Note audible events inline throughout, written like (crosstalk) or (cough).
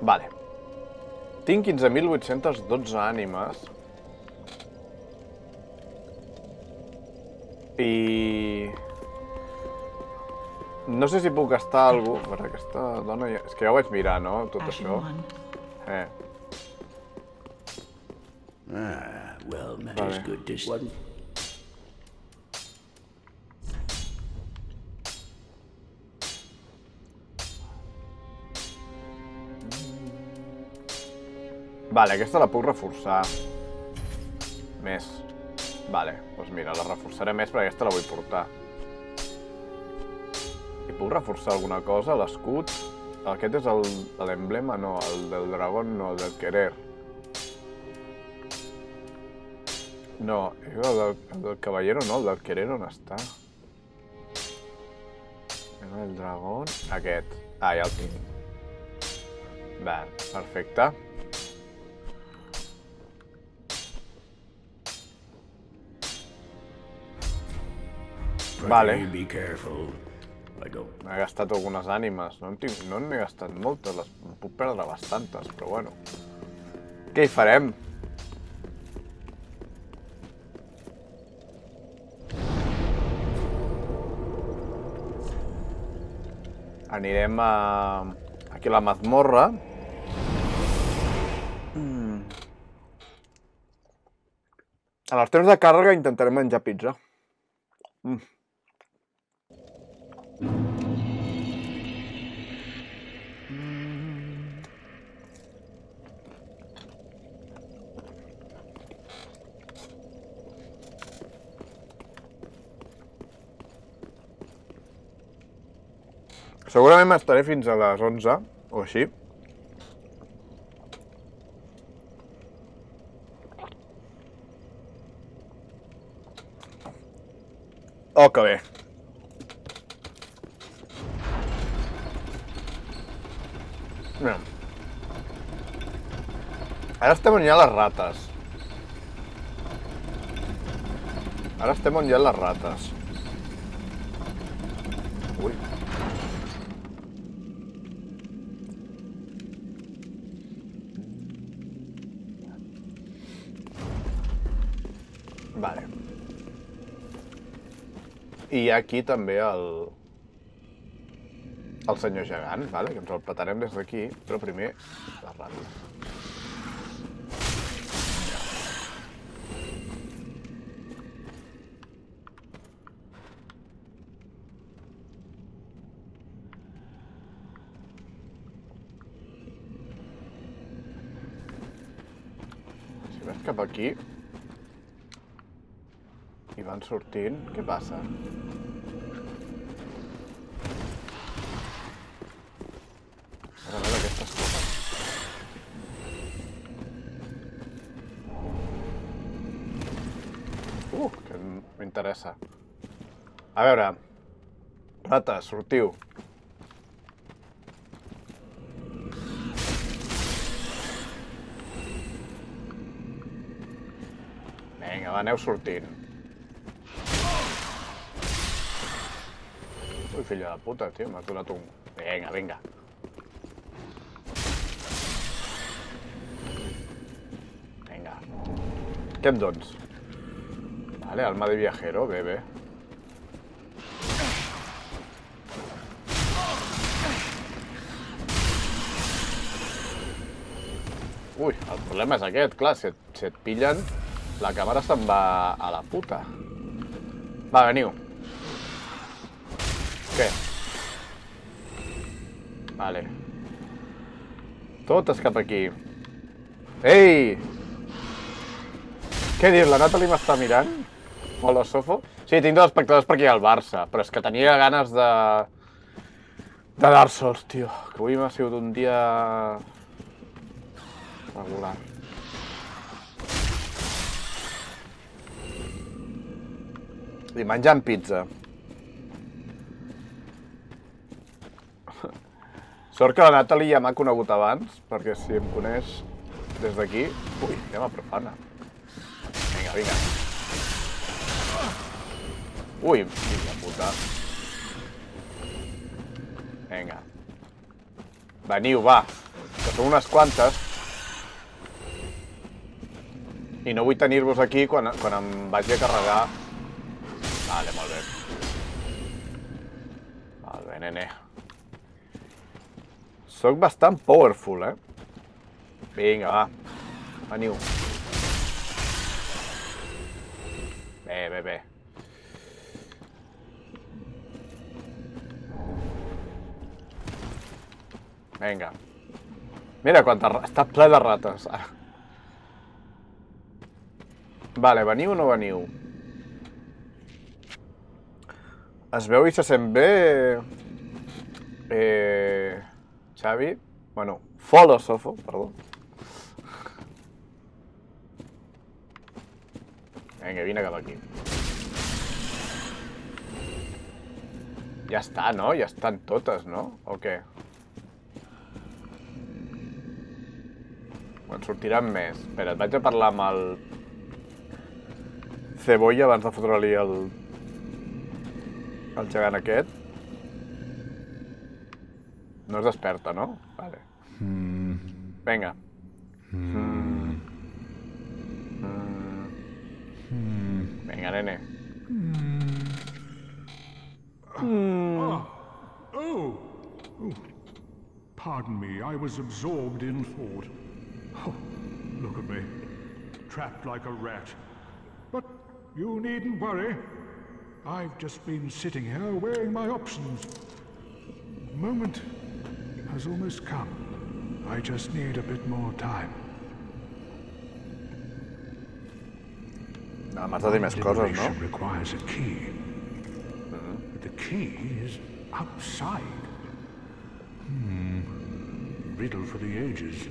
Vale. Tinc 15.812 ànimes. I... No sé si puc gastar alguna cosa, perquè aquesta dona... Ja... És que ja ho vaig mirar, no?, tot això. Eh. Ah, well, matters Vale. good to Vale, aquesta la puc reforçar. Més. Vale, doncs mira, la reforçaré més perquè aquesta la vull portar. I puc reforçar alguna cosa? L'escut? Aquest és l'emblema? No, el del dragón no, el del querer. No, el del, el del caballero no, el del querer on està? El dragón... Aquest. Ah, ja el tinc. Va, perfecte. Vale. M'he gastat algunes ànimes. No tinc, no n'he gastat moltes, les puc perdre bastantes, però bueno. Què hi farem? Anirem a... aquí a la mazmorra. Mm. En els temps de càrrega intentarem menjar pizza. Mm. Segurament m'estaré fins a les 11 o així. Oh, que bé. Mira. Ara estem on hi ha les rates. Ara estem on hi ha les rates. Ui. Vale. I hi ha aquí també el... el senyor gegant, vale? que ens el petarem des d'aquí, però primer la ràdio. Si vas cap aquí sortint, què passa? A veure aquestes coses. Uh, que m'interessa. A veure, rates, sortiu. Vinga, va, aneu sortint. Ui, filla de puta, tio, m'ha donat un... Vinga, vinga. Vinga. Què em dones? Vale, alma de viajero, bé, bé. Ui, el problema és aquest, clar, si et, la càmera se'n va a la puta. Va, veniu. Què? Vale. Totes cap aquí. Ei! Què dius, la Natalie m'està mirant? Hola, Sofo. Sí, tinc dos espectadors perquè hi ha el Barça, però és que tenia ganes de... de Dark Souls, tio. Que avui m'ha sigut un dia... regular. I menjant pizza. Sort que la Natalie ja m'ha conegut abans, perquè si em coneix des d'aquí... Ui, ja me profana. Vinga, vinga. Ui, vinga, puta. Vinga. Veniu, va. Que són unes quantes. I no vull tenir-vos aquí quan, quan em vagi a carregar. Vale, molt bé. Molt bé, nene. Soc bastant powerful, eh? Vinga, va. Veniu. Bé, bé, bé. Vinga. Mira quanta... Està ple de rates. Ah. Vale, veniu o no veniu? Es veu i se sent bé... Eh... Xavi? Bueno, Folosofo, perdó. Vinga, vine cap aquí. Ja està, no? Ja estan totes, no? O què? En sortiran més. Espera, et vaig a parlar amb el... Cebolla abans de fotre-li el... el gegant aquest. No es desperta, no? Vale. Hmm. Vinga. Mm. Vinga, nene. Hmm. Hmm. Oh! Oh. Pardon me, I was absorbed in thought. Oh, look at me. Trapped like a rat. But you needn't worry. I've just been sitting here weighing my options. Moment has almost come. I just need a bit more time. Ah, M'has de dir més coses, no? Liberation requires a key. But the key is outside. Hmm. Riddle for the ages.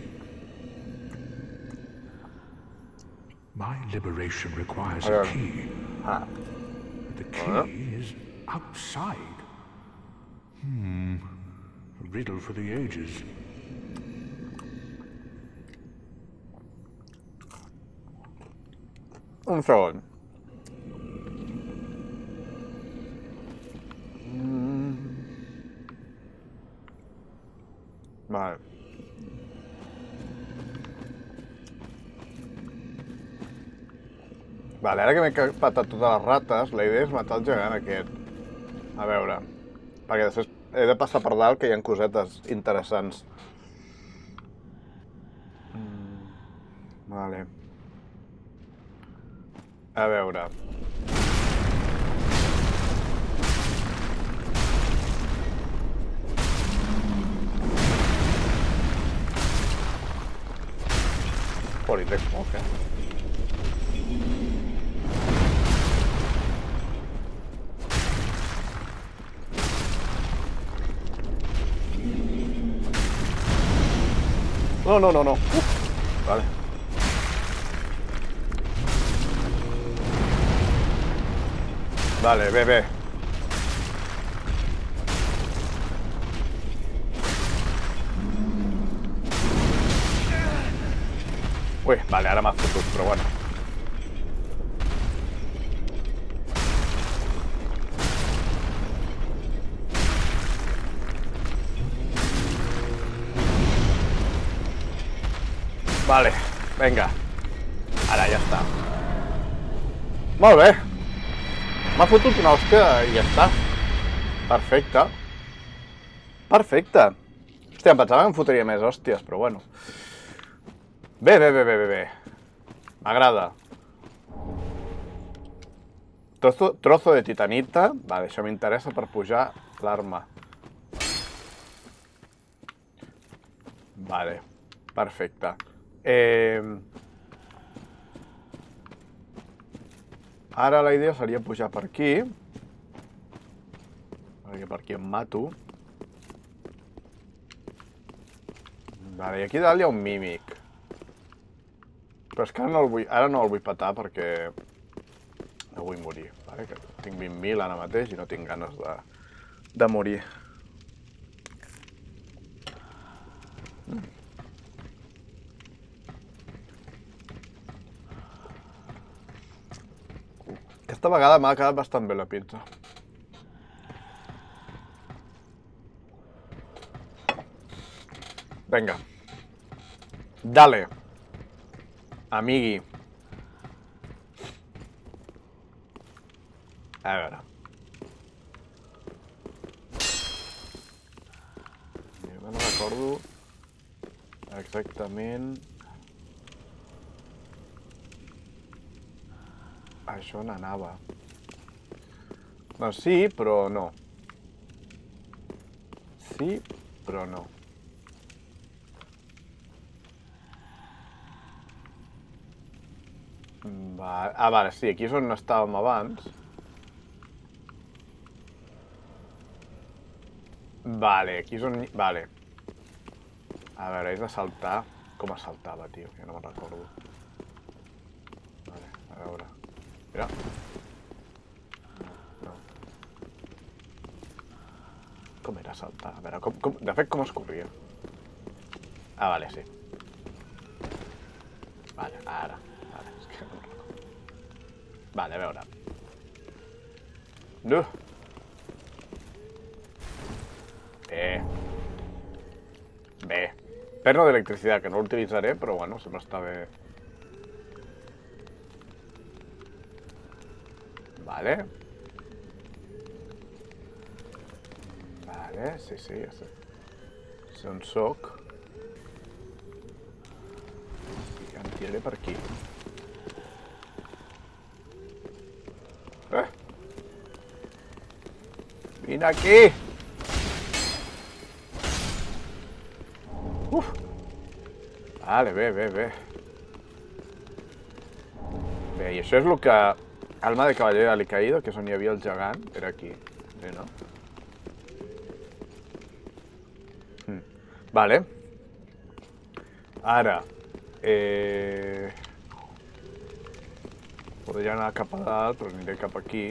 My liberation requires a key. But the key is outside. Hmm. Riddle for the ages. un segon. Mm. Vale. Vale, ara que m'he patat totes les rates, la idea és matar el gegant aquest. A veure, perquè després he de passar per dalt que hi ha cosetes interessants. Mm. Vale. A veure. Politec, ok. No, no, no, no. Uf, vale. Vale, bé, bé. Ui, vale, ara m'ha fotut, però bueno. Vale, vinga. Ara ja està. Molt bé. M'ha fotut una hòstia i ja està. Perfecte. Perfecte. Hòstia, em pensava que em fotria més hòsties, però bueno. Bé, bé, bé, bé, bé, bé. M'agrada. Trozo, trozo de titanita. Vale, això m'interessa per pujar l'arma. Vale, perfecte. Eh... Ara la idea seria pujar per aquí. Perquè per aquí em mato. Vale, i aquí dalt hi ha un mímic. Però és que ara no el vull, ara no el vull petar perquè no vull morir. Vale? Que tinc 20.000 ara mateix i no tinc ganes de, de morir. Aquesta vegada m'ha quedat bastant bé la pizza. Vinga. Dale. Amigui. A veure. Jo recordo exactament... Això n'anava. Doncs sí, però no. Sí, però no. Ah, vale, sí, aquí és on estàvem abans. Vale, aquí és on... Vale. A veure, és de saltar... Com saltava, tio? Que no me'n recordo. Vale, a veure. Mira. No, no. Com era saltar? A veure, com, com... de fet, com es corria? Ah, vale, sí. Vale, ara. Vale, és que no me'n recordo. Vale, a veure. No. Bé. Bé. Perno d'electricitat, que no l'utilitzaré, però bueno, sempre està bé. Vale. Vale, sí, sí, ja sé. Sé on soc. I em tiraré per aquí. Eh! Vine aquí! Uf! Vale, bé, bé, bé. Bé, i això és el que... Alma de cavaller de l'Icaído, que és on havia el gegant, era aquí. Bé, no? Mm. Vale. Ara. Eh... Podria anar cap a dalt, però aniré cap aquí.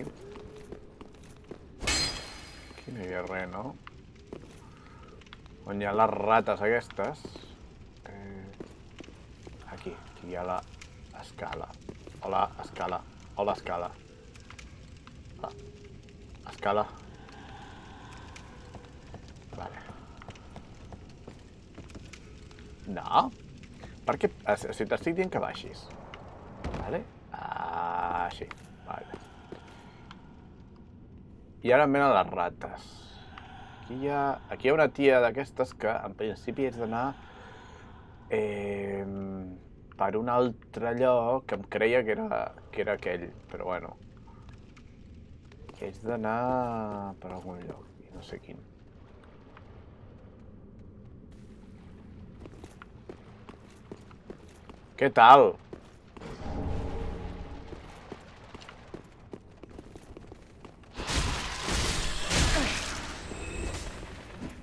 Aquí no hi ha no? On hi ha les rates aquestes. Eh... Aquí, aquí hi ha la escala. Hola, escala. Hola, escala. Hola. Escala. Vale. No? Per què? Ah, Si si t'estic dient que baixis. Vale? Ah, sí. Vale. I ara em venen les rates. Aquí hi ha, aquí hi ha una tia d'aquestes que en principi haig d'anar eh, per un altre lloc que em creia que era, que era aquell, però bueno. Que haig d'anar per algun lloc, i no sé quin. Què tal?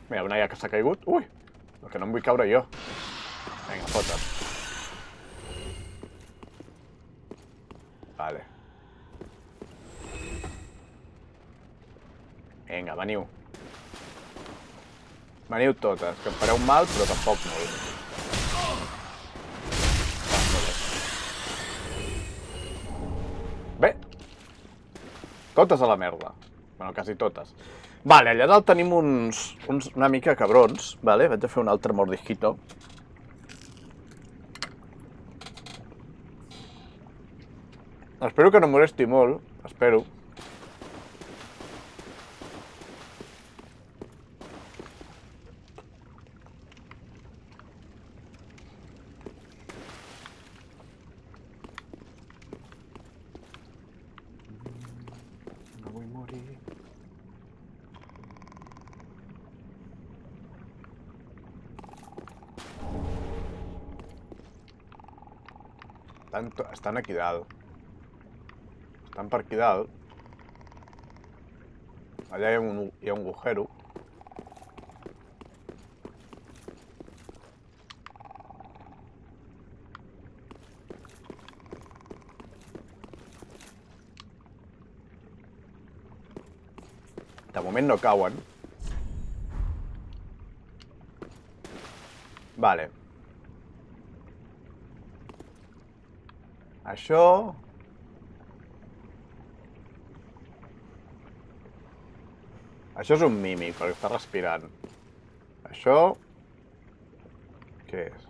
Mira, una ja que s'ha caigut. Ui! El que no em vull caure jo. Vinga, fota't. Vale. Vinga, veniu. Veniu totes, que fareu mal, però tampoc bé. Bé. Totes a la merda. Bueno, quasi totes. Vale, allà dalt tenim uns, uns una mica cabrons, vale? Vaig a fer un altre mordisquito. Espero que no molesti molt, espero. No vull morir. Estan, to- estan aquí dalt. Estan per aquí dalt. Allà hi ha un, hi ha un agujero. De moment no cauen. Vale. Això Això és un mímic, perquè està respirant. Això... Què és?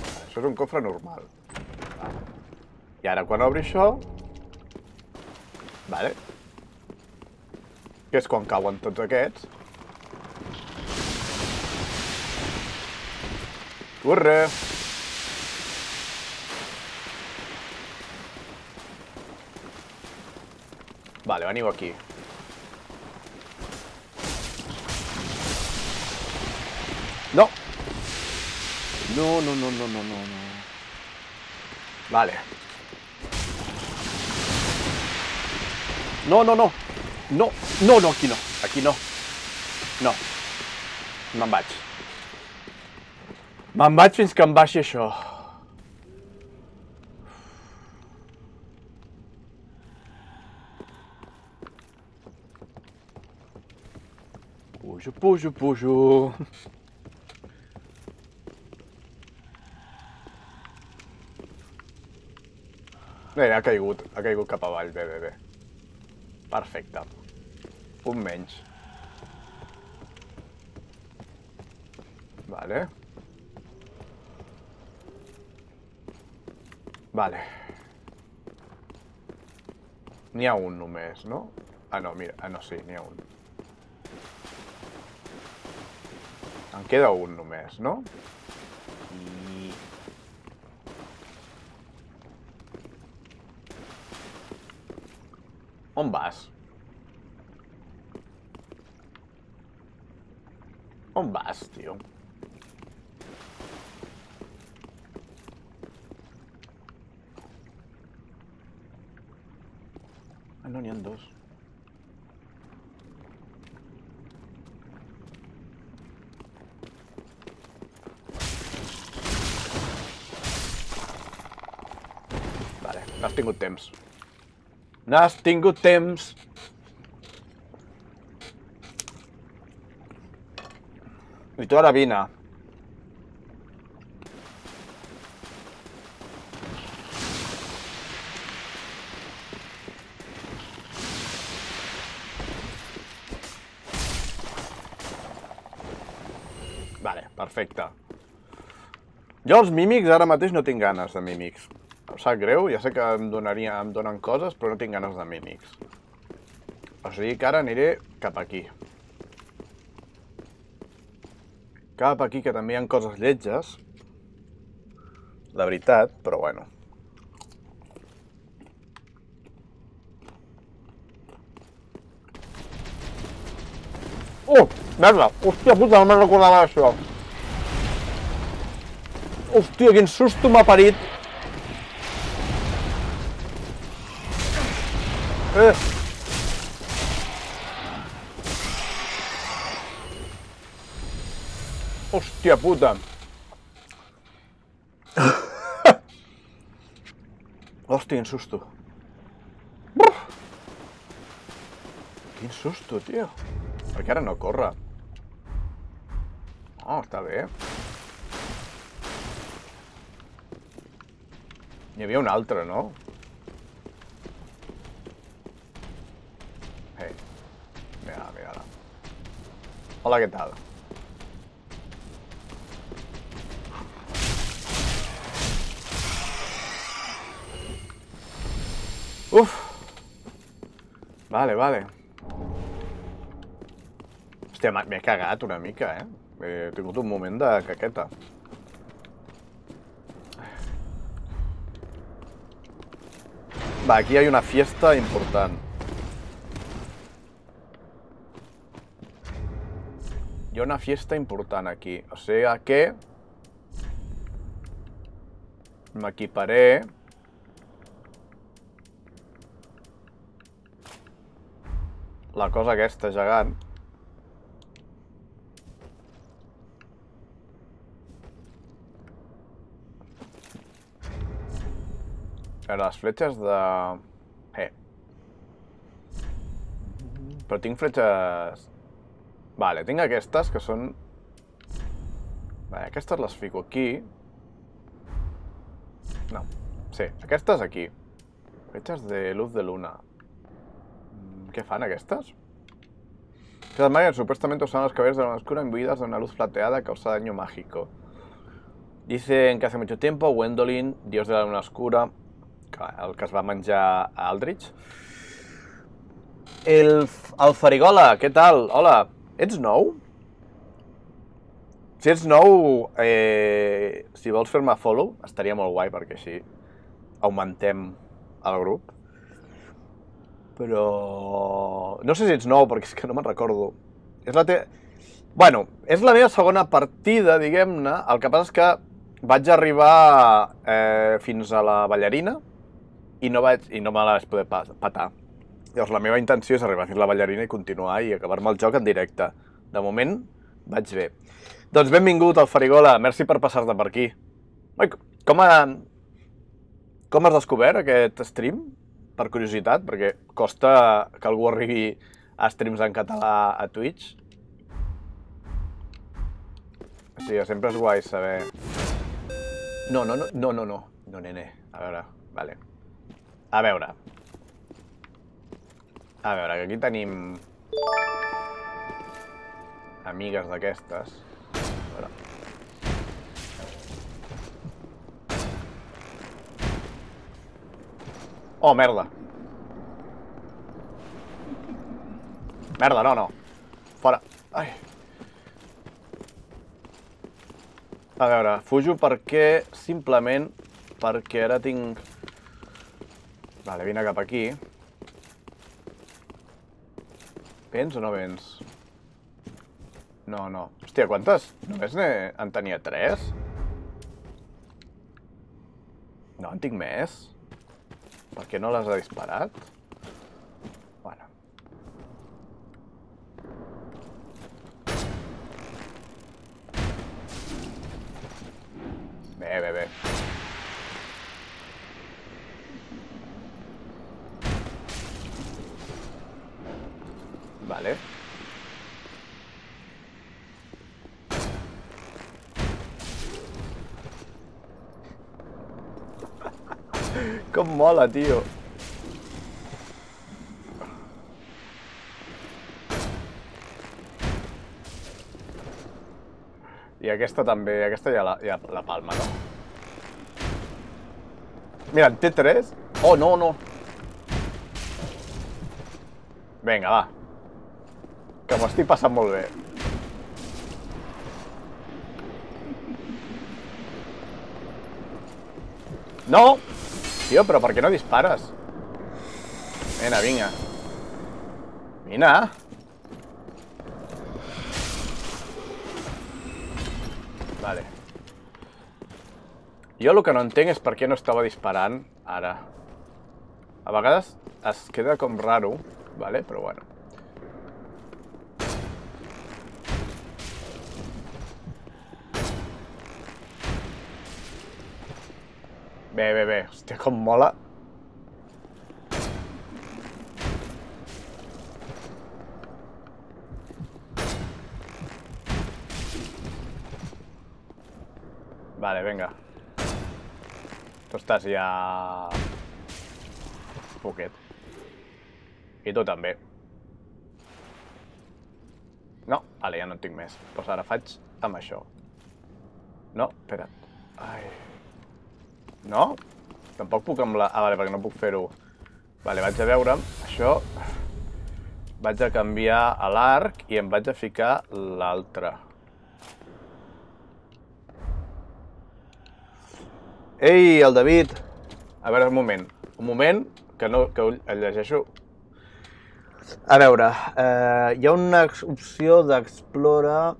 Això és un cofre normal. I ara quan obri això... Vale. Que és quan cauen tots aquests. Corre! Vale, veniu aquí. No! No, no, no, no, no, no, no. Vale. No, no, no. No, no, no, aquí no. Aquí no. No. Me'n vaig. Me'n vaig fins que em baixi això. Pujo, pujo, pujo. Bé, ha caigut, ha caigut cap avall, bé, bé, bé. Perfecte. Un menys. Vale. Vale. N'hi ha un només, no? Ah, no, mira. Ah, no, sí, n'hi ha un. En queda un només, no? I... On vas? Ah, no, n'hi ha dos. Vale, n'has tingut temps. N'has tingut temps. I tu ara vine. Perfecte. Jo els mímics ara mateix no tinc ganes de mímics. Em sap greu, ja sé que em, donaria, em donen coses, però no tinc ganes de mímics. O sigui que ara aniré cap aquí. Cap aquí, que també hi ha coses lletges. La veritat, però bueno. Oh, merda! Hòstia puta, no me'n recordava això. Hòstia, quin susto m'ha parit. Eh. Hòstia puta. (laughs) Hòstia, quin susto. Buf! Quin susto, tio. Per què ara no corre? Oh, està bé. N'hi havia un altre, no? Ei, mira, mira. Hola, què tal? Uf! Vale, vale. Hòstia, m'he cagat una mica, eh? He tingut un moment de caqueta. Va, aquí hi ha una fiesta important. Hi ha una fiesta important aquí. O sigui que... M'equiparé... La cosa aquesta gegant. A les fletxes de... Eh. Però tinc fletxes... Vale, tinc aquestes que són... Vale, aquestes les fico aquí. No. Sí, aquestes aquí. Fletxes de luz de luna. Mm, ¿Qué fan aquestes? Estas supuestamente usan las cabezas de la oscura imbuidas de una luz plateada causa daño mágico. Dicen que hace mucho tiempo, Gwendolyn, dios de la luna oscura, el que es va menjar a Aldrich. El, el Farigola, què tal? Hola, ets nou? Si ets nou, eh, si vols fer-me follow, estaria molt guai, perquè així augmentem el grup. Però... No sé si ets nou, perquè és que no me'n recordo. És la te... Bueno, és la meva segona partida, diguem-ne. El que passa és que vaig arribar eh, fins a la ballarina i no, vaig, i no me la vaig poder pa- patar. Llavors, la meva intenció és arribar fins a la ballarina i continuar i acabar-me el joc en directe. De moment, vaig bé. Doncs benvingut al Farigola, merci per passar-te per aquí. Oi, com, ha, com has descobert aquest stream? Per curiositat, perquè costa que algú arribi a streams en català a Twitch. Sigui, sempre és guai saber... No, no, no, no, no, no, no, nene. A veure, vale. A veure. A veure, que aquí tenim... Amigues d'aquestes. A veure. Oh, merda. Merda, no, no. Fora. Ai. A veure, fujo perquè, simplement, perquè ara tinc... Vale, vine cap aquí. Vens o no vens? No, no. Hòstia, quantes? Només en tenia tres? No, en tinc més. Per què no les ha disparat? Bueno. Bé, bé, bé. Vale. (laughs) Com mola, tio. I aquesta també, aquesta ja la, ja la palma, no? Mira, en té tres. Oh, no, no. Vinga, va. M'ho estic passant molt. No! Tio, però per què no dispares? Vine, vinga. Vine. Vale. Jo el que no entenc és per què no estava disparant ara. A vegades es queda com raro, vale? però bueno. Bé, bé, bé. Hòstia, com mola. Vale, venga. Tu estàs ja... Poquet. I tu també. No, vale, ja no en tinc més. Doncs ara faig amb això. No, espera't. Ai... No? Tampoc puc amb la... Ah, vale, perquè no puc fer-ho. Vale, vaig a veure. Això... Vaig a canviar a l'arc i em vaig a ficar l'altre. Ei, el David! A veure, un moment. Un moment, que no, que el llegeixo. A veure, eh, hi ha una opció d'Explora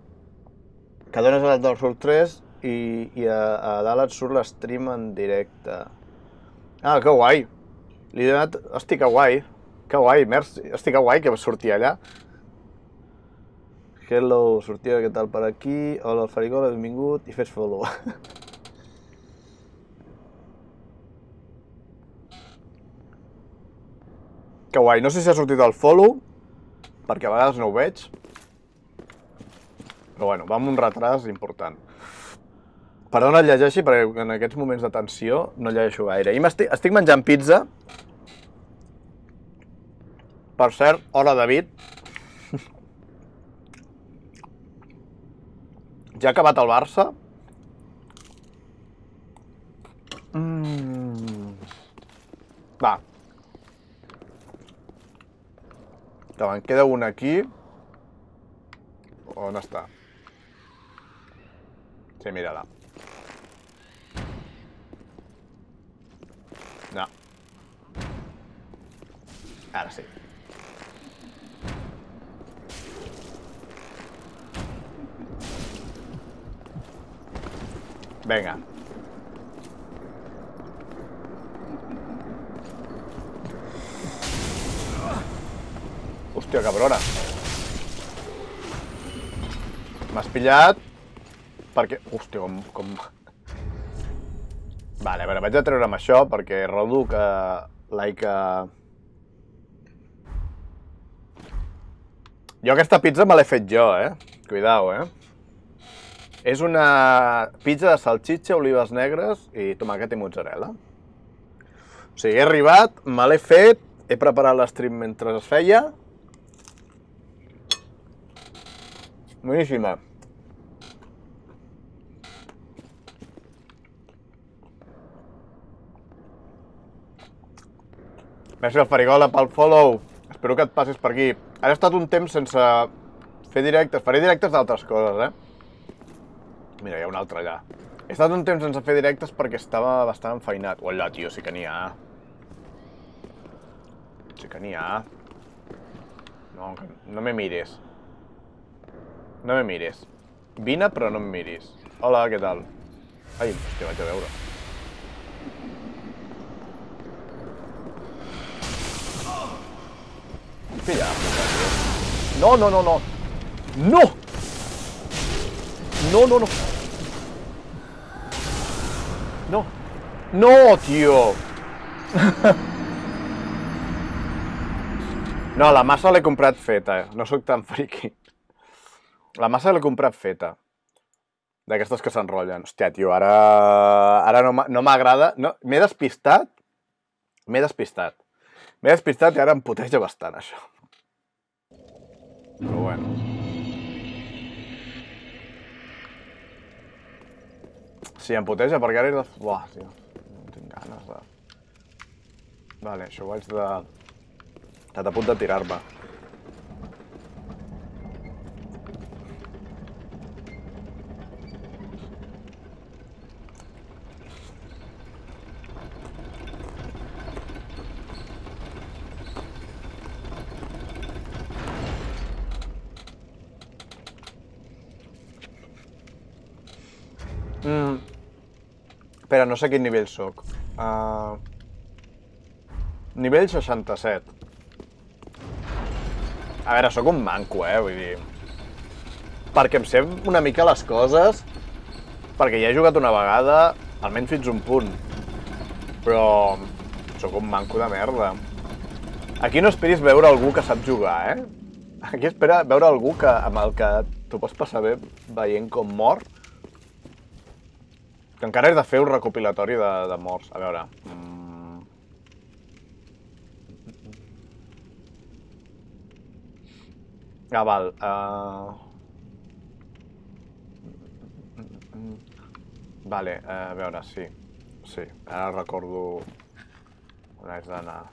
que dones a Dark Souls 3 i, i a, a dalt et surt l'stream en directe. Ah, que guai! Li he donat... Hosti, que guai! Que guai, merci. Hosti, que guai que sortia allà. Hello, sortia, què tal per aquí? Hola, el Farigola, benvingut i fes follow. (laughs) que guai. No sé si ha sortit el follow, perquè a vegades no ho veig. Però bueno, va amb un retras important. Perdona, llegeixi, perquè en aquests moments de tensió no llegeixo gaire. I m'estic estic menjant pizza. Per cert, hola David. (laughs) Ja ha acabat el Barça. Mm. Va. Que me'n queda un aquí. On està? Sí, mira-la. Ara sí. Vinga. Hòstia, cabrona. M'has pillat perquè... Hòstia, com, com... Vale, a veure, vaig a treure'm això perquè rodo que... Like... Uh... Jo aquesta pizza me l'he fet jo, eh? Cuidao, eh? És una pizza de salxitxa, olives negres i tomàquet i mozzarella. O sigui, he arribat, me l'he fet, he preparat l'estream mentre es feia. Boníssima. Merci al Farigola pel follow. Espero que et passis per aquí. Ara he estat un temps sense fer directes. Faré directes d'altres coses, eh? Mira, hi ha un altre allà. He estat un temps sense fer directes perquè estava bastant enfeinat. Hola, tio, sí que n'hi ha. Sí que n'hi ha. No, que no me mires. No me mires. Vine, però no em miris. Hola, què tal? Ai, hòstia, vaig a veure. Puta, tio. No, no, no, no. No! No, no, no. No. No, tio. (laughs) No, la massa l'he comprat feta. eh? No sóc tan friki. La massa l'he comprat feta. D'aquestes que s'enrotllen. Hòstia, tio, ara... Ara no m'agrada... No, M'he despistat. M'he despistat. M'he despistat i ara em puteja bastant, això. Però bueno. Sí, em puteja ara he de... Buah, tio. No tinc ganes de... Vale, això ho haig de... Estat a punt de tirar-me. Espera, no sé quin nivell sóc. Uh... Nivell 67. A veure, sóc un manco, eh? Vull dir... Perquè em sé una mica les coses, perquè ja he jugat una vegada, almenys fins un punt. Però sóc un manco de merda. Aquí no esperis veure algú que sap jugar, eh? Aquí espera veure algú que, amb el que t'ho pots passar bé veient com mor. Que encara he de fer un recopilatori de, de morts. A veure... Mm. Ah, val. Uh... Vale, eh, a veure, sí. Sí, ara recordo on haig d'anar.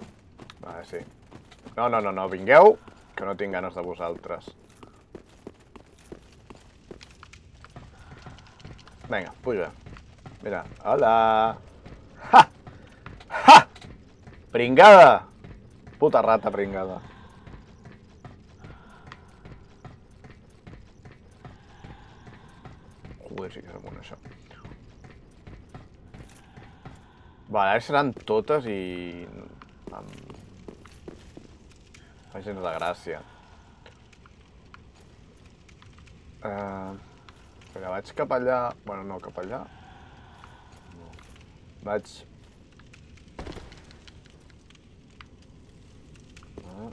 Vale, sí. No, no, no, no, vingueu, que no tinc ganes de vosaltres. Vinga, puja. Mira, hola! Ha! Ha! Pringada! Puta rata pringada. Joder, sí que és amunt, això. Vale, ara seran totes i... Em... Fa gens de gràcia. Uh... Espera, vaig cap allà... Bueno, no, cap allà. Vaig... Ah.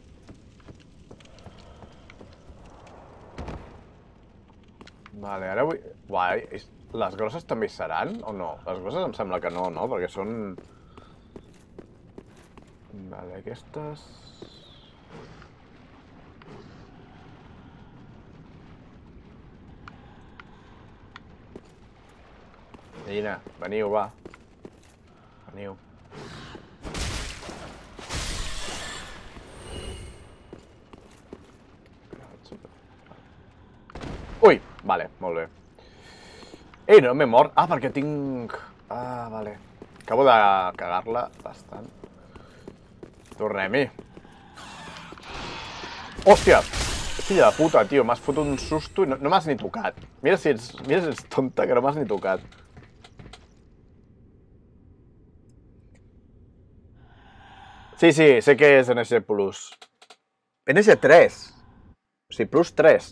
Vale, ara vull... Uai, és- les grosses també seran o no? Les grosses em sembla que no, no? Perquè són... Vale, aquestes... Vine, veniu, va. Veniu. Ui, vale, molt bé. Ei, no m'he mort. Ah, perquè tinc... Ah, vale. Acabo de cagar-la bastant. Tornem-hi. Hòstia! Filla de puta, tio, m'has fotut un susto i no, no m'has ni tocat. Mira si, ets, mira si ets tonta, que no m'has ni tocat. Sí, sí, sé que és NG+. NG3. O sigui, plus 3.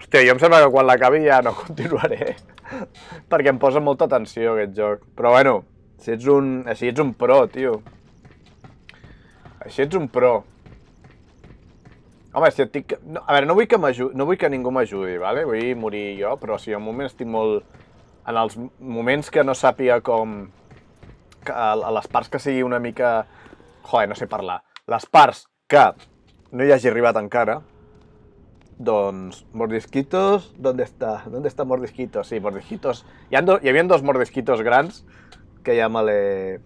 Hòstia, jo em sembla que quan l'acabi ja no (laughs) continuaré. perquè em posa molta tensió aquest joc. Però bueno, si ets un... Així ets un pro, tio. Així ets un pro. Home, si et dic... No, a veure, no vull que, no vull que ningú m'ajudi, vale? vull morir jo, però si en moment estic molt... En els moments que no sàpiga com... Que a les parts que sigui una mica Joder, no sé parlar. Les parts que no hi hagi arribat encara, doncs, mordisquitos, ¿dónde está? ¿Dónde está mordisquitos? Sí, mordisquitos. Hi, ha dos mordisquitos grans que ja me.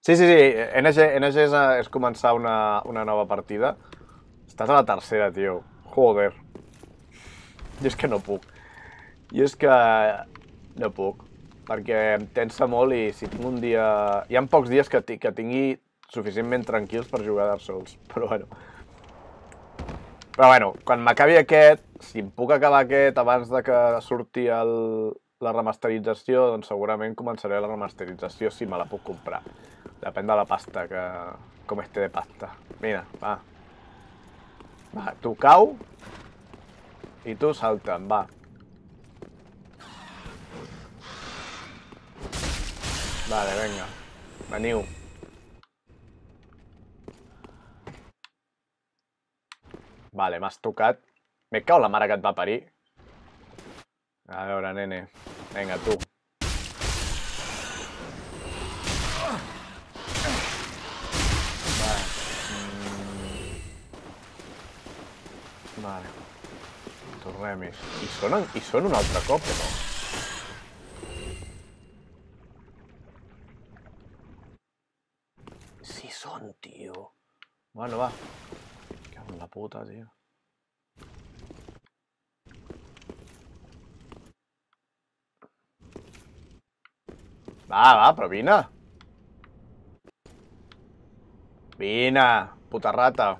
Sí, sí, sí, NG, NG és, és començar una, una nova partida. Estàs a la tercera, tio. Joder. Jo és que no puc. Jo és que no puc perquè em tensa molt i si tinc un dia... Hi ha pocs dies que, que tingui suficientment tranquils per jugar a Dark Souls, (laughs) però bueno. Però bueno, quan m'acabi aquest, si em puc acabar aquest abans de que surti el, la remasterització, doncs segurament començaré la remasterització si me la puc comprar. Depèn de la pasta, que com este de pasta. Mira, va. Va, tu cau i tu salta'm, va. Vale, venga. Veniu. Vale, m'has tocat. Me cau la mare que et va parir. A veure, nene. Vinga, tu. Vale. Mm. Vale. Tornem-hi. I són, I són un altre cop, no? són, tio? Bueno, va. Que en la puta, tio. Va, va, però vine. Vine, puta rata.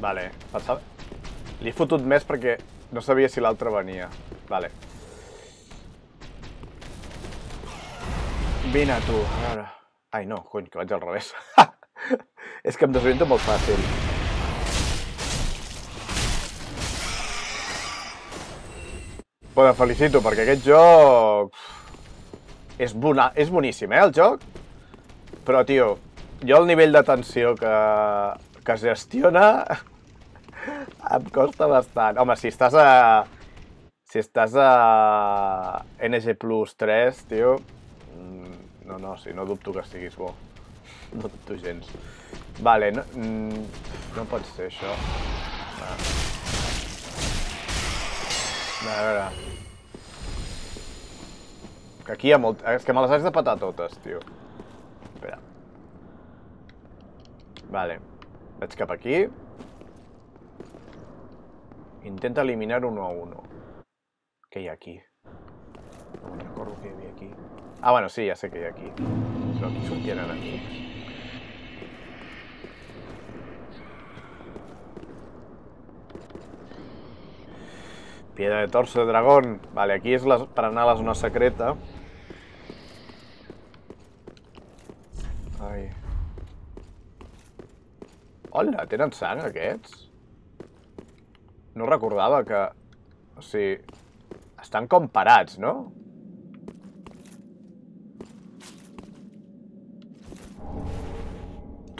Vale, pensava... Li he fotut més perquè no sabia si l'altre venia. Vale. Vine tu, a veure... Ai, no, cony, que vaig al revés. (laughs) És que em desoriento molt fàcil. Però felicito, perquè aquest joc... És, bona... és boníssim, eh, el joc? Però, tio, jo el nivell de tensió que, que es gestiona (laughs) em costa bastant. Home, si estàs a... Si estàs a NG Plus 3, tio... No, no, si no dubto que estiguis bo. No dubto gens. Vale, no, mm, no pot ser això. Va. Va, a veure... Que aquí hi ha molt... És que me les haig de patar totes, tio. Espera. Vale. Vaig cap aquí. Intenta eliminar uno a uno. ¿Qué hay aquí? No me recuerdo que había aquí. Ah, bueno, sí, ya sé que hay aquí. Pero aquí surgieron aquí. Piedra de torso de dragón. Vale, aquí és la, per anar a la zona secreta. Ai. Hola, tenen sang aquests? No recordava que... O sigui, estan com parats, no?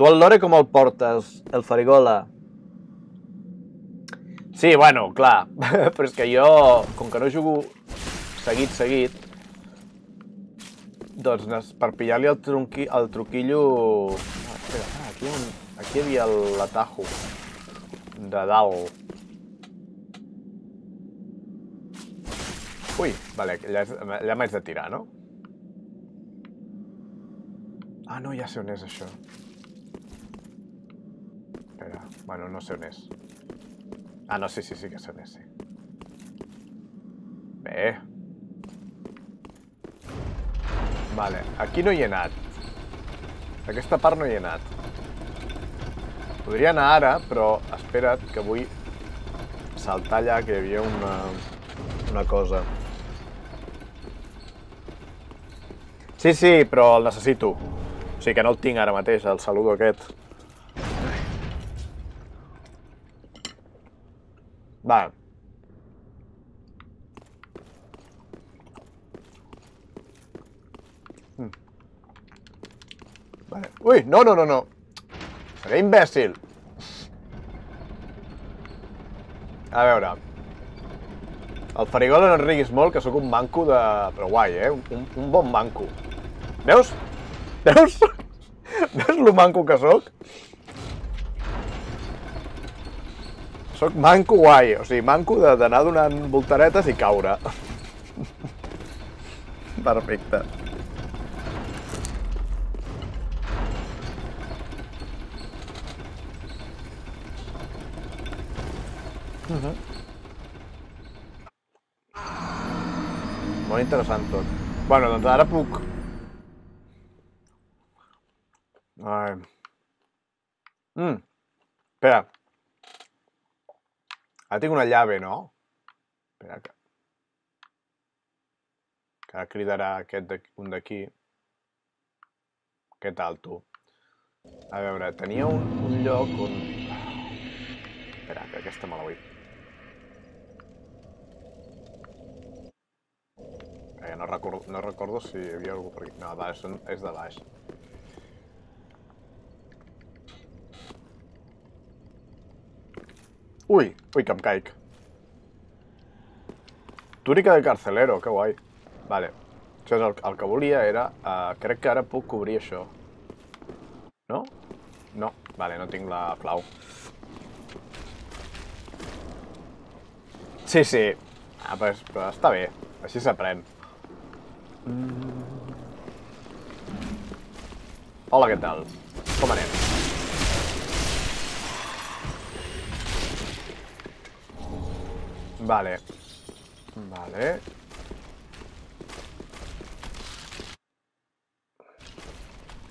Tu el lore com el portes, el farigola? Sí, bueno, clar, (laughs) però és que jo, com que no jugo seguit, seguit, doncs per pillar-li el, trunqui, el truquillo... Ah, espera, ah, aquí, aquí hi havia l'atajo. de dalt. Ui, vale, allà, allà m'haig de tirar, no? Ah, no, ja sé on és això. Bueno, no sé on és. Ah, no, sí, sí, sí que sé on és, sí. Bé. Vale, aquí no hi he anat. Aquesta part no hi he anat. Podria anar ara, però espera't que vull saltar allà, que hi havia una, una cosa. Sí, sí, però el necessito. O sigui que no el tinc ara mateix, el saludo aquest. Va. Mm. Vale. Ui, no, no, no, no. Seré imbècil. A veure. El farigol no et riguis molt, que sóc un manco de... Però guai, eh? Un, un bon manco. Veus? Veus? (laughs) Veus lo manco que sóc? Sóc manco guai, o sigui, manco de- d'anar donant voltaretes i caure. (laughs) Perfecte. Molt interessant tot. Bueno, doncs ara puc... Ai. Mm. Espera. Ara tinc una llave, no? Espera que... Que ara cridarà aquest un d'aquí. Què tal, tu? A veure, tenia un, un lloc on... Espera, que aquesta me la vull. Eh, no, recordo, no recordo si hi havia algú per aquí. No, és, és de baix. Ui, ui, que em caic. Túnica de carcelero, que guai. Vale. Això és el, el que volia era... Uh, crec que ara puc cobrir això. No? No. Vale, no tinc la clau. Sí, sí. Ah, però, però està bé. Així s'aprèn. Hola, què tal? Vale. Vale.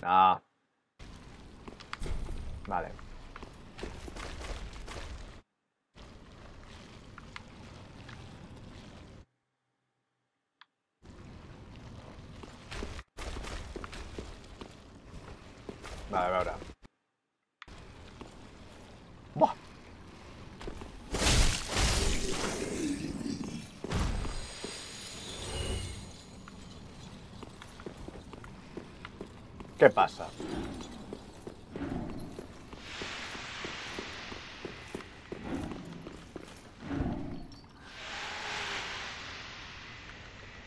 Ah. Vale. Vale, a veure. Buah. Què passa?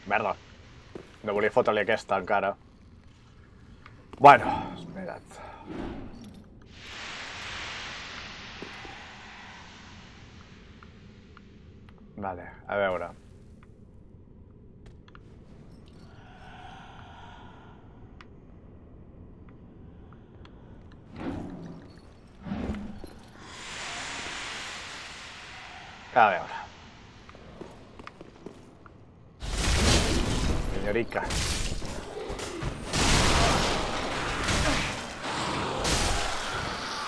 Merda. No volia fotre-li aquesta encara. Bueno, espera't. Vale, a veure. A veure. Senyorica.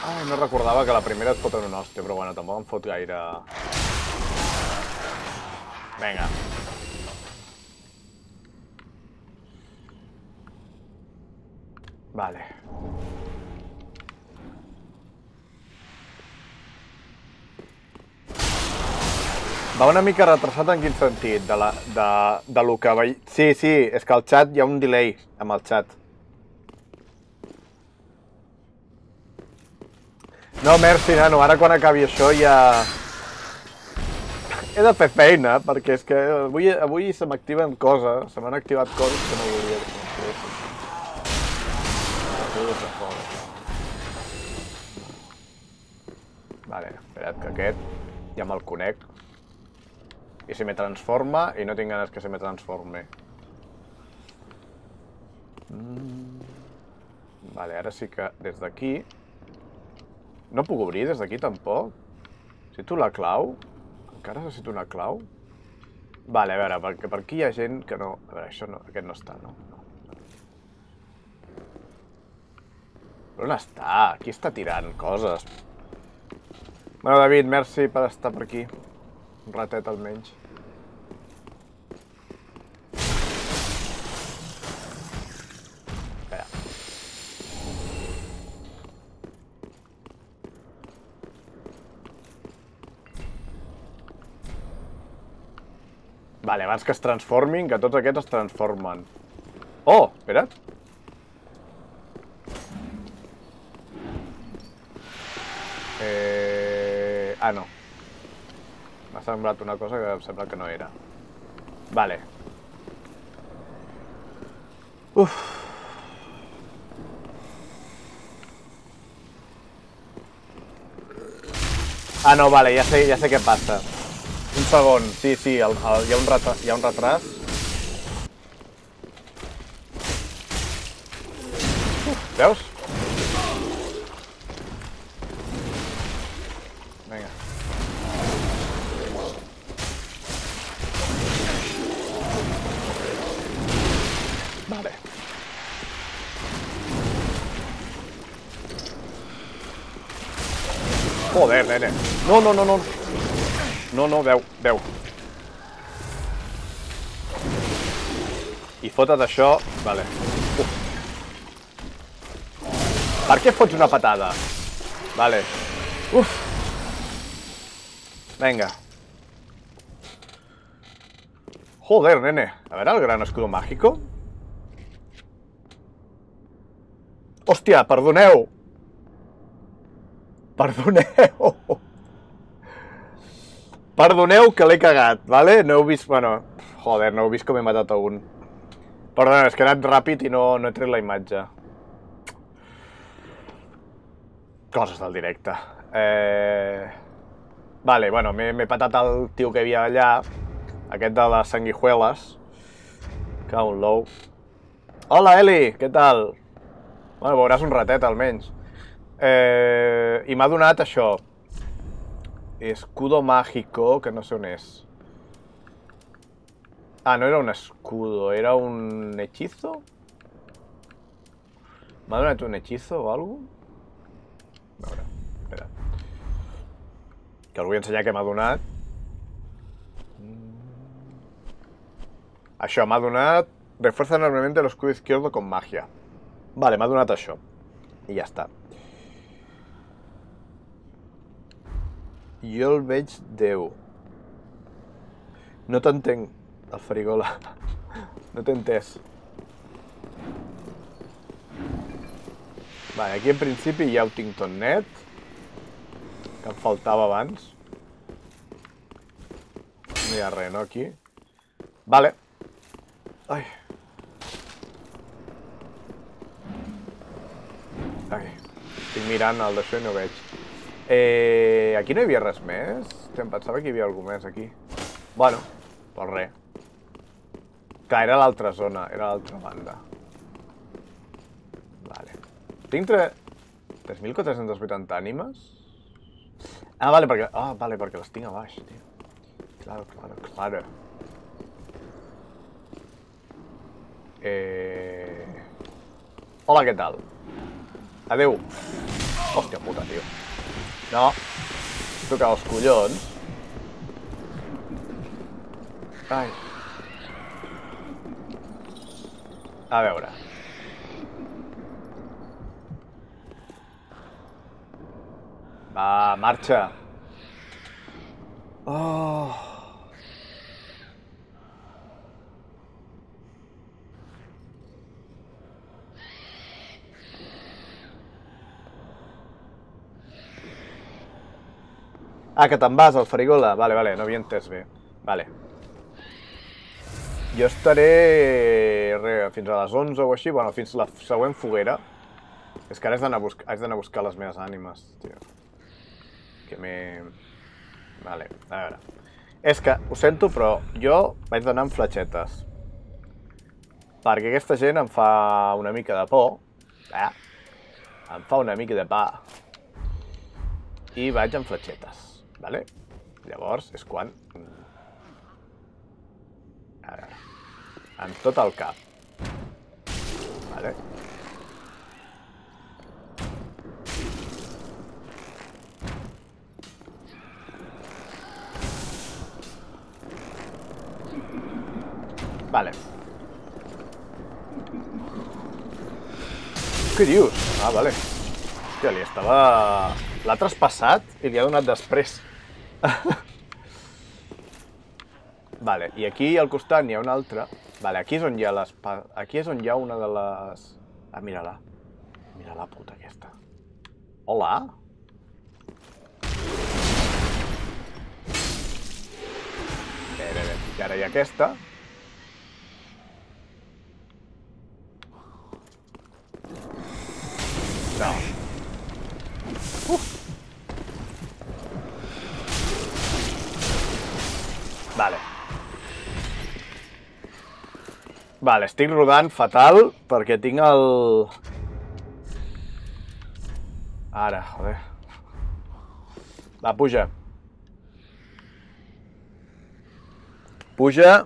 Ai, no recordava que la primera et foten una hòstia, però bueno, tampoc em fot gaire... Vinga. Vale. Va una mica retrasat en quin sentit? De, la, de, de lo que. Sí, sí, és que al xat hi ha un delay amb el xat. No, merci, nano. Ara quan acabi això ja... He de fer feina, perquè és que avui, avui se m'activen coses, se m'han activat coses que no volia que fora. Vale, espera't que aquest ja me'l conec. I se me transforma i no tinc ganes que se me transforme. Mm. Vale, ara sí que des d'aquí... No puc obrir des d'aquí tampoc? Necessito la clau? Encara necessito una clau? Vale, a veure, perquè per aquí hi ha gent que no... A veure, això no, aquest no està, no? no. Però on està? Qui està tirant coses? Bueno, David, merci per estar per aquí. Un ratet almenys. Vale, abans que es transformin, que tots aquests es transformen. Oh, espera't. Eh... Ah, no. Semblat una cosa que em sembla que no era. Vale. Uf. Ah, no, vale, ja sé, ja sé què passa. Un segon, sí, sí, el, el, hi, ha un retra, hi ha un retras. Veus? Joder, nene. No, no, no, no. No, no, veu, veu. I fota't això... Vale. Uf. Per què fots una patada? Vale. Uf. Vinga. Joder, nene. A veure el gran escudo mágico. Hòstia, perdoneu. Perdoneu. Perdoneu que l'he cagat, vale? No heu vist... Bueno, joder, no heu vist com he matat a un. Perdona, és que he anat ràpid i no, no he tret la imatge. Coses del directe. Eh... Vale, bueno, m'he patat el tio que hi havia allà, aquest de les sanguijueles. Cau low. Hola, Eli, què tal? Bueno, veuràs un ratet, almenys. Eh... I m'ha donat. Escudo mágico, que no sé on és. Ah, no era un escudo, era un hechizo? M'ha un hechizo o alguna A veure, espera. Que us vull ensenyar què m'ha donat. Això. Refuerza enormemente el escudo izquierdo con magia. Vale, m'ha donat això. I ja. Jo el veig Déu. No t'entenc, el farigola. No t'he entès. Vale, aquí en principi hi ha Outington Net, que em faltava abans. No hi ha res, no, aquí? Vale. Ai. Ai. Estic mirant el d'això i no veig. Eh, aquí no hi havia res més? Em pensava que hi havia alguna més aquí. Bueno, pues res. Clar, era l'altra zona, era l'altra banda. Vale. Tinc 3.480 ànimes? Ah, vale, perquè... Ah, vale, perquè les tinc a baix, tio. Claro, claro, claro. Eh... Hola, què tal? Adeu. Hòstia puta, tio. No. Tocar els collons. Ai. A veure. Va, marxa. Oh. Ah, que te'n vas, al Farigola. Vale, vale, no havia entès bé. Vale. Jo estaré re, fins a les 11 o així, bueno, fins la següent foguera. És que ara haig d'anar a, buscar, d'anar a buscar les meves ànimes, tio. que me... Vale, a veure. És que, ho sento, però jo vaig d'anar amb fletxetes. Perquè aquesta gent em fa una mica de por. Eh? Em fa una mica de pa. I vaig amb fletxetes, vale? Llavors és quan... A veure, en tot el cap. Vale? Vale. Què? Ah, vale. Hòstia, li estava... L'ha traspassat i li ha donat després. (laughs) vale, i aquí al costat n'hi ha una altra. Vale, aquí és on hi ha les... Aquí és on hi ha una de les... Ah, mira-la. Mira la puta aquesta. Hola? Bé, bé, bé. I ara hi ha aquesta. No. Vale. Vale, estic rodant fatal perquè tinc el... Ara, joder. Va, puja. Puja.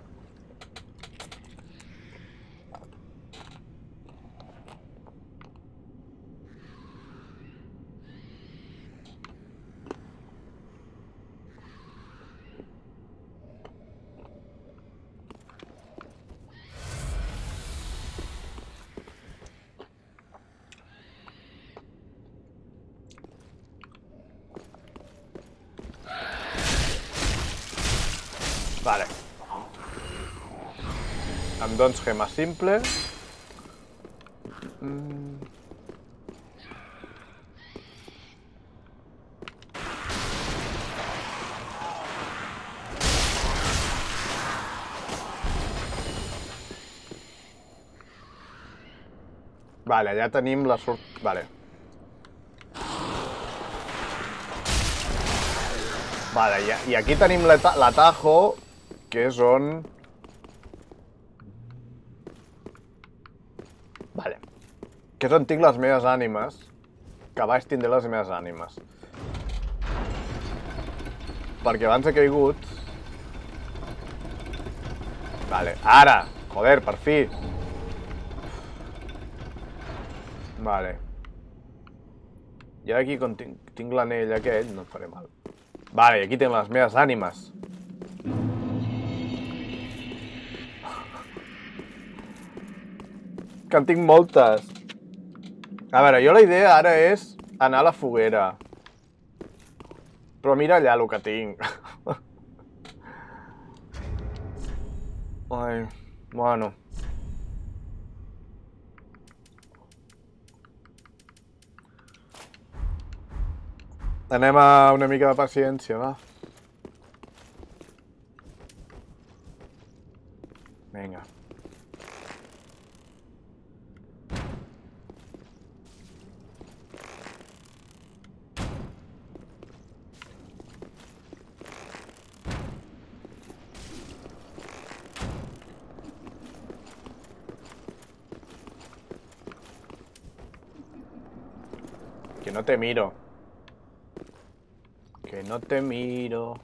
Vale. Em dones gemes simples. Mm. Vale, allà tenim la sort... Vale. Vale, i, i aquí tenim l'ata- l'atajo, que és on... Que és on tinc les meves ànimes. Que baix tindré les meves ànimes. Perquè abans he caigut... Vale, ara! Joder, per fi! Vale. I aquí, quan tinc, tinc l'anell aquell, no et faré mal. Vale, i aquí tinc les meves ànimes. Que en tinc moltes. A veure, jo la idea ara és anar a la foguera. Però mira allà el que tinc. (laughs) Ai, bueno. Anem a una mica de paciència, va. Vinga. Te miro. Que no te miro.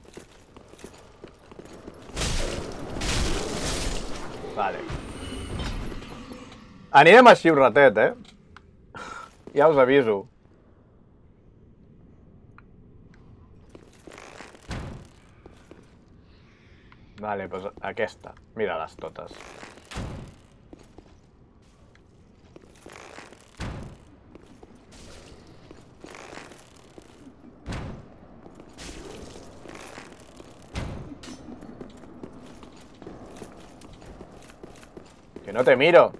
Vale. Anirem així un ratet, eh? (laughs) Ja us aviso. Vale, doncs aquesta. Mira-les totes. No te miro.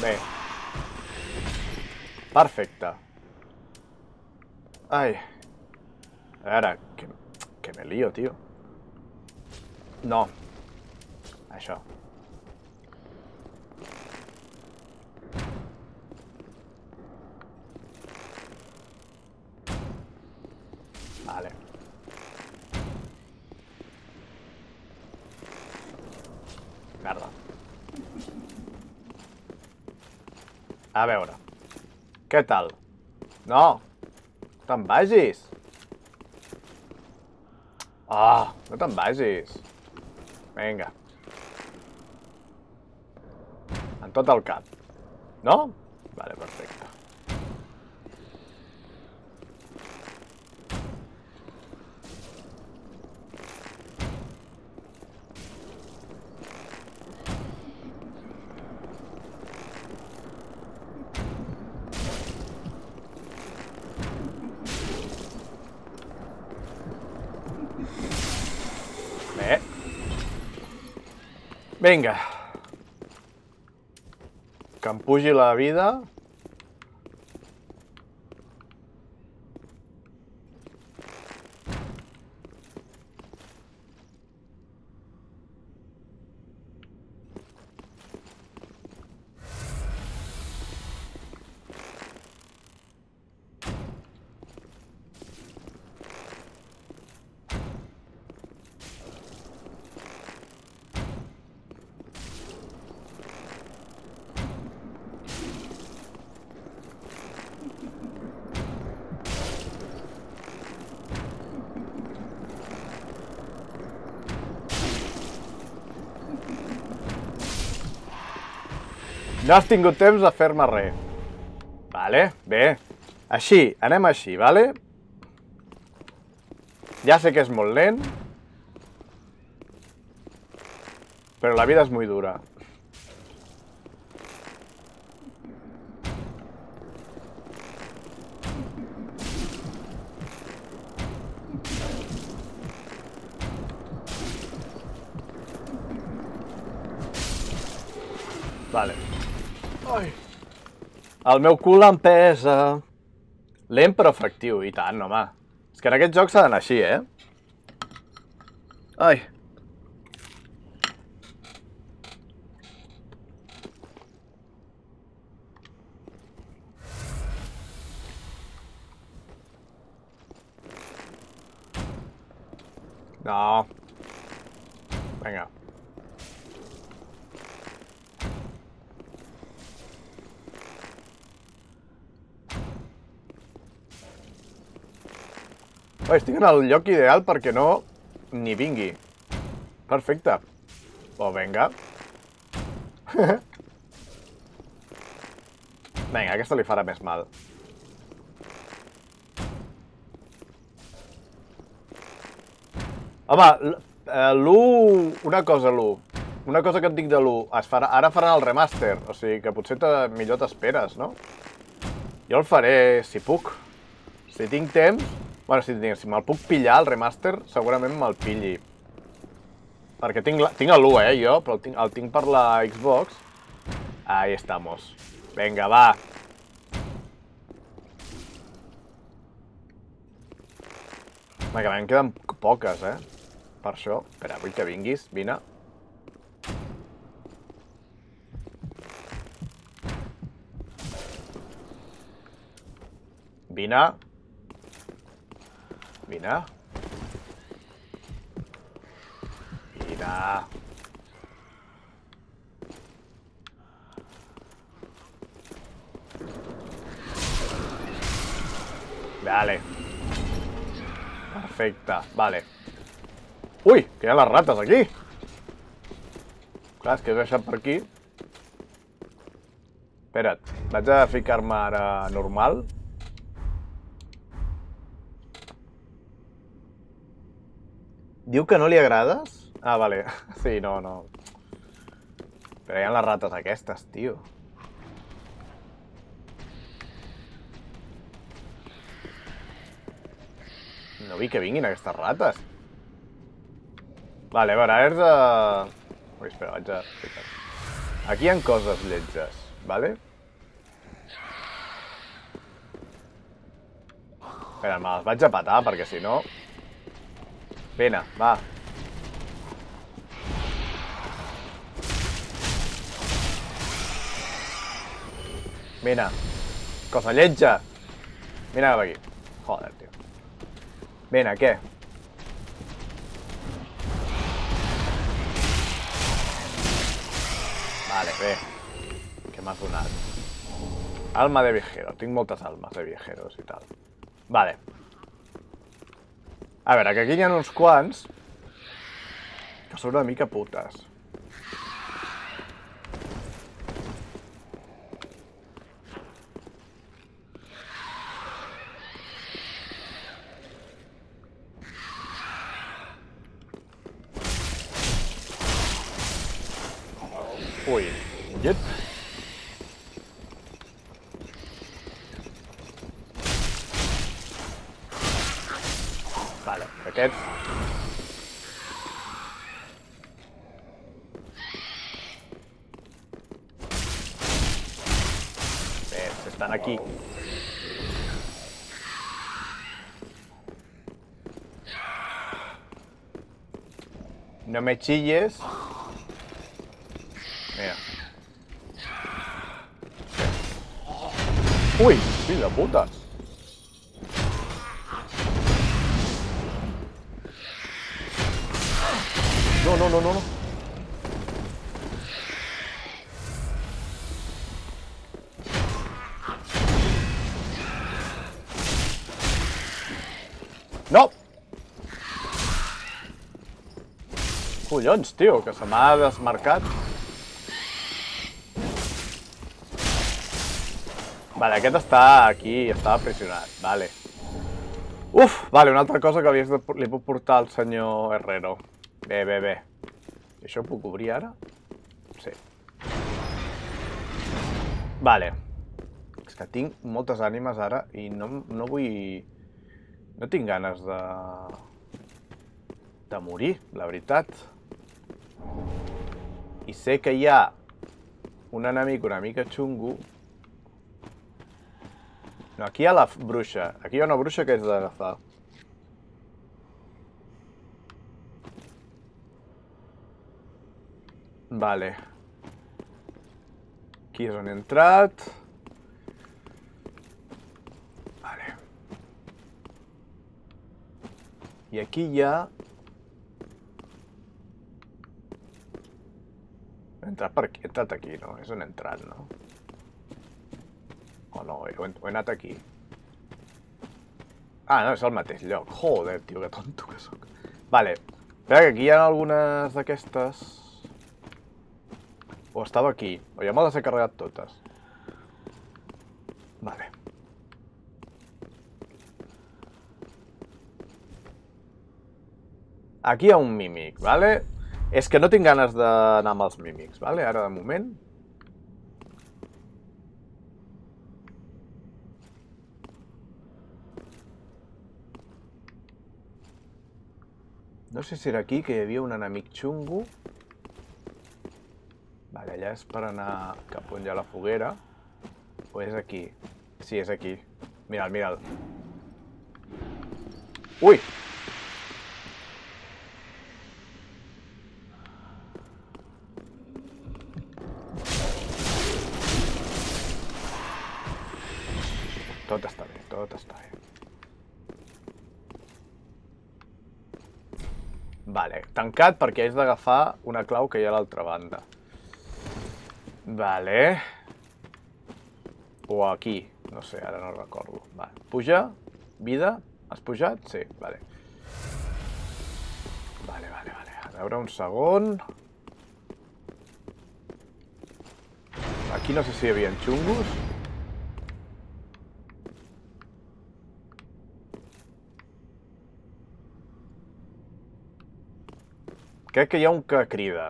Bé. Perfecte. Ai. A veure, que, que me lío, tio. No. Això. Vale. Merda. A veure. Què tal? No. Te'n vagis. Ah, no te'n vagis. Vinga. En tot el cap. No? Vale, perfecte. Bé. Vinga. Que em pugi la vida. No has tingut temps de fer-me res. Vale, bé. Així, anem així, vale? Ja sé que és molt lent. Però la vida és molt dura. Vale. Ai. El meu cul em pesa. Lent però efectiu, i tant, home. És que en aquest joc s'ha d'anar així, eh? Ai. No. Vinga. Oi, estic en el lloc ideal perquè no ni vingui. Perfecte. Oh, vinga. (laughs) vinga, aquesta li farà més mal. Home, l- eh, l'1... Una cosa, l'1. Una cosa que et dic de l'1. Es farà, ara faran el remaster, o sigui que potser te, millor t'esperes, no? Jo el faré si puc. Si tinc temps... Bueno, si, si me'l puc pillar, el remaster, segurament me'l pilli. Perquè tinc, la, tinc l'1, eh, jo, però el tinc, el tinc per la Xbox. Ahí estamos. Vinga, va. Vinga, me'n queden poques, eh? Per això. Espera, vull que vinguis. Vine. Vine. Vine. Vine. Vale. Perfecte, vale. Ui, que hi ha les rates aquí. Clar, és que he deixat per aquí. Espera't, vaig a ficar-me ara normal. Diu que no li agrades? Ah, vale. (laughs) Sí, no, no. Però hi ha les rates aquestes, tio. No vull que vinguin aquestes rates. Vale, a veure, és de... Ui, espera, vaig a... Aquí hi ha coses lletges, vale? Espera, me les vaig a patar, perquè si no... Pena, va. Vena. Cosa lecha. Vena para aquí. Joder, tío. Vena, ¿qué? Vale, ve. Que más un alma. Alma de viajero. Tengo muchas almas de viajeros y tal. Vale. A veure, que aquí hi ha uns quants que són una mica putes. Me chilles. Mira. Ui, fill de puta. No, no, no, no. No! Collons, tio, que se m'ha desmarcat. Vale, aquest està aquí, està aprisionat, vale. Uf, vale, una altra cosa que li, de, li puc portar al senyor Herrero. Bé, bé, bé. I això ho puc obrir ara? Sí. Vale. És que tinc moltes ànimes ara i no, no vull... No tinc ganes de... de morir, la veritat. I sé que hi ha un enemic una mica xungo no, aquí hi ha la bruixa. Aquí hi ha una bruixa que és d'agafar. Vale. Aquí és on he entrat. Vale. I aquí hi ha... He entrat per aquí, he entrat aquí, no? És on he entrat, no? O no, he anat aquí. Ah, no, és el mateix lloc. Joder, tio, que tonto que. Vale. Espera, que aquí hi ha algunes d'aquestes... O estava aquí. O ja me les he carregat totes. Vale. Aquí hi ha un mímic, vale? És que no tinc ganes d'anar amb els mímics, vale? Ara, de moment, No sé si era aquí que hi havia un enemic xungo. Vale, allà és per anar cap on hi ha la foguera. O és aquí? Sí, és aquí. Mira'l, mira'l. Ui! Tot està bé, tot està bé. Vale, tancat perquè haig d'agafar una clau que hi ha a l'altra banda. Vale. O aquí, no sé, ara no recordo. Vale. Puja, vida, has pujat? Sí, vale. Vale, vale, vale. A veure, un segon. Aquí no sé si hi havia xungos. Crec que hi ha un que crida.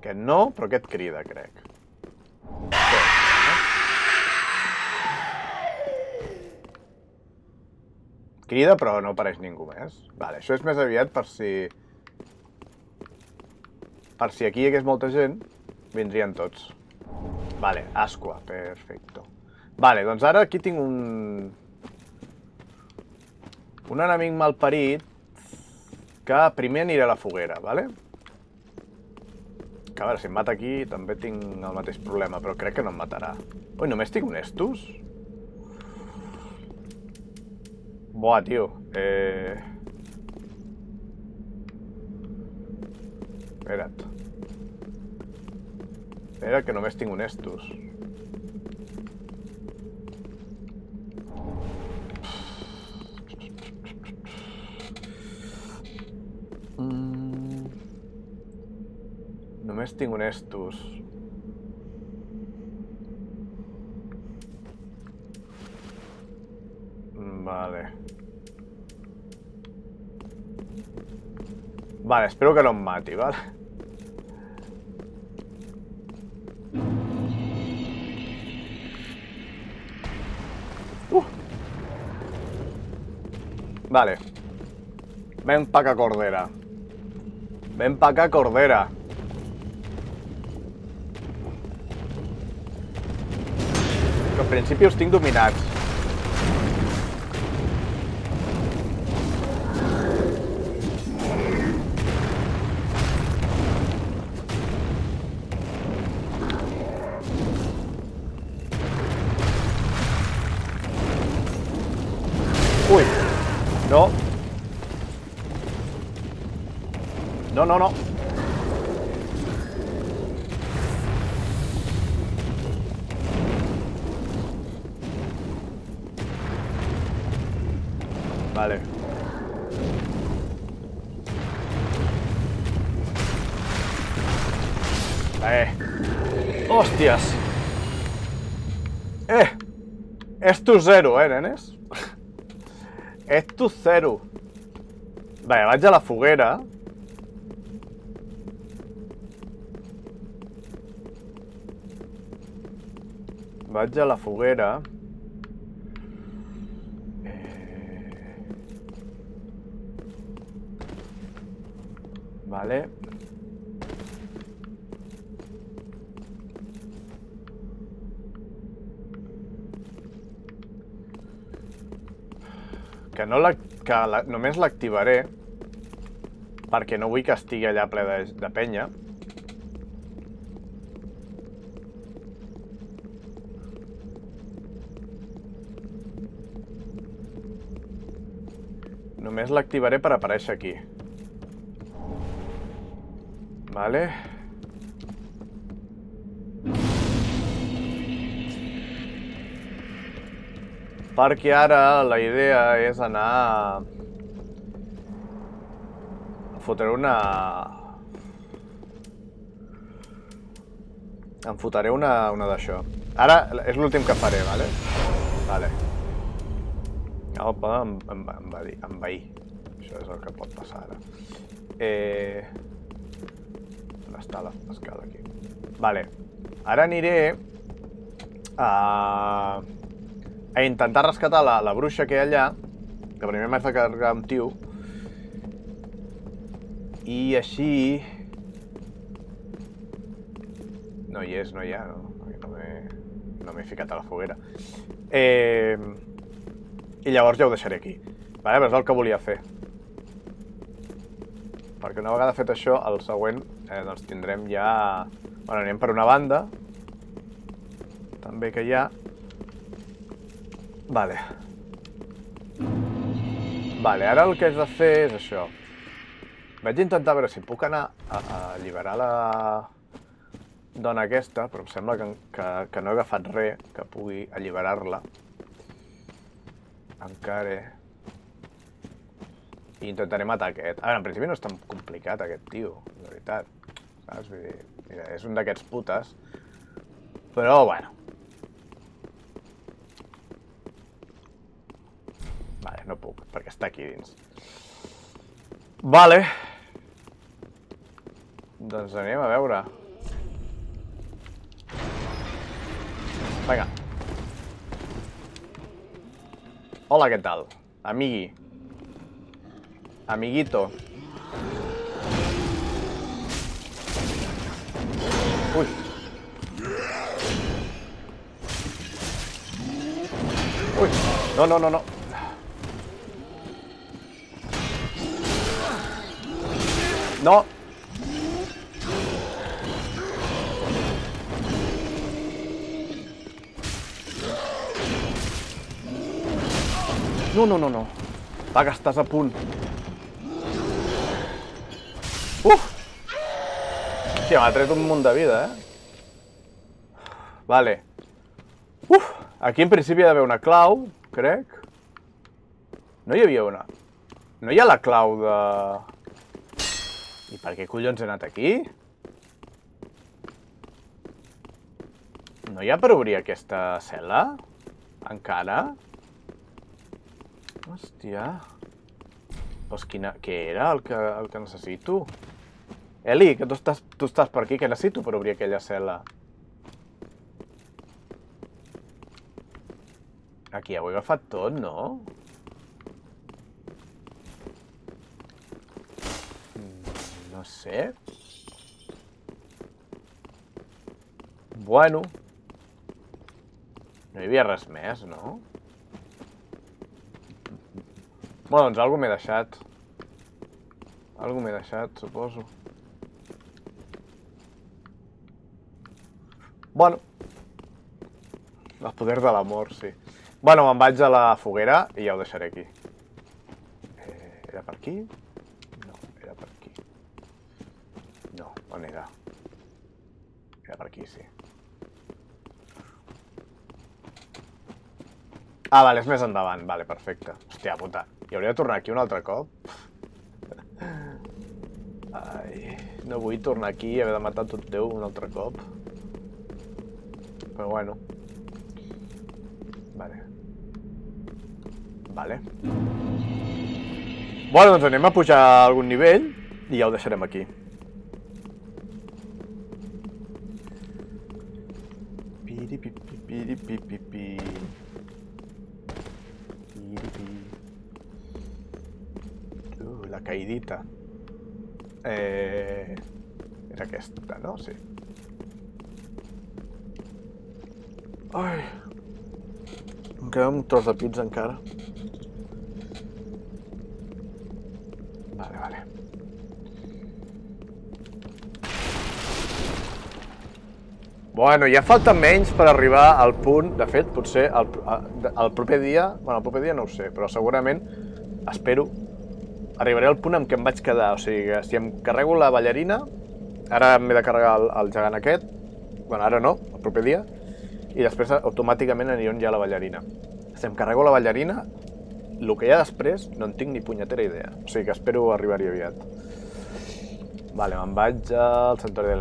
Aquest no, però aquest crida, crec. Crida, però no apareix ningú més. Vale, això és més aviat per si... Per si aquí hi hagués molta gent, vindrien tots. Vale, asqua, perfecto. Vale, doncs ara aquí tinc un... Un enemic malparit que primer anirà a la foguera, vale? Que a veure, si em mata aquí també tinc el mateix problema, però crec que no em matarà. Ui, només tinc un estus? Buah, tio. Eh... Espera't. Espera, que només tinc un estus. Mm. Només tinc un estus. Vale. Vale, espero que no em mati, vale? Uh. Vale. Ven pa' acá, Cordera. Ven pa' acá, Cordera. Que en principi els tinc dominats. No, no, no. Vale. Eh. Hòsties. Eh. Esto zero, eh, nenes? (laughs) Esto zero. Vale, vaig a la foguera. Vaig a la foguera. Eh... Vale. Que, no la, que la, només l'activaré perquè no vull que estigui allà ple de, de penya. Només l'activaré per aparèixer aquí. Vale. Perquè ara la idea és anar... a fotre una... Em fotré una, una d'això. Ara és l'últim que faré, vale? Vale. Opa, em, em, em va dir, envair. Això és el que pot passar ara. Eh... On està l'escala aquí? Vale. Ara aniré a, a intentar rescatar la, la bruixa que hi ha allà, que primer m'haig de carregar un tio, i així... No hi és, no hi ha, no? No m'he no ficat a la foguera. Eh, I llavors ja ho deixaré aquí. Vale? Però és el que volia fer. Perquè una vegada fet això, el següent eh, doncs tindrem ja... Bueno, anem per una banda. També que hi ha... Vale. Vale, ara el que haig de fer és això. Vaig intentar veure si puc anar a, a alliberar la dona aquesta, però em sembla que, que, que no he agafat res que pugui alliberar-la. Encara... I intentaré matar aquest. A veure, en principi no és tan complicat aquest tio, de veritat. Saps? Vull dir, mira, és un d'aquests putes. Però, bueno. Vale, no puc, perquè està aquí dins. Vale. Doncs anem a veure. Vinga. Hola, què tal? Amigui. Amiguito. Ui. Ui. No, no, no, no. No. No, no, no, no. Va, que estàs a punt. Uf! Hòstia, m'ha tret un munt de vida, eh? Vale. Uf! Aquí en principi hi ha d'haver una clau, crec. No hi havia una. No hi ha la clau de... I per què collons he anat aquí? No hi ha per obrir aquesta cel·la? Encara? Hòstia. Doncs quina... Què era el que, el que necessito? Eli, que tu estàs, tu estàs per aquí, què necessito per obrir aquella cel·la? Aquí ja ho he agafat tot, no? Mm, No sé. Bueno. No hi havia res més, no? Bueno, doncs alguna m'he deixat. Algú m'he deixat, suposo. Bueno. El poder de l'amor, sí. Bueno, me'n vaig a la foguera i ja ho deixaré aquí. Eh, era per aquí? No, era per aquí. No, on era? Era per aquí, sí. Ah, vale, és més endavant. Vale, perfecte. Hòstia puta, hi hauria de tornar aquí un altre cop? Ai, no vull tornar aquí i haver de matar tot Déu un altre cop. Però bueno. Vale. Vale. Bueno, doncs anem a pujar a algun nivell i ja ho deixarem aquí. Piri, caidita. Eh... Era aquesta, no? Sí. Ai. Em queda un tros de pizza encara. Vale, vale. Bueno, ja falta menys per arribar al punt, de fet, potser el, el proper dia, bueno, el proper dia no ho sé, però segurament, espero, arribaré al punt en què em vaig quedar. O sigui, que si em carrego la ballarina, ara m'he de carregar el, el gegant aquest, bueno, ara no, el proper dia, i després automàticament aniré on hi ha la ballarina. Si em carrego la ballarina, el que hi ha després no en tinc ni punyetera idea. O sigui que espero arribar-hi aviat. Vale, me'n vaig al santuari de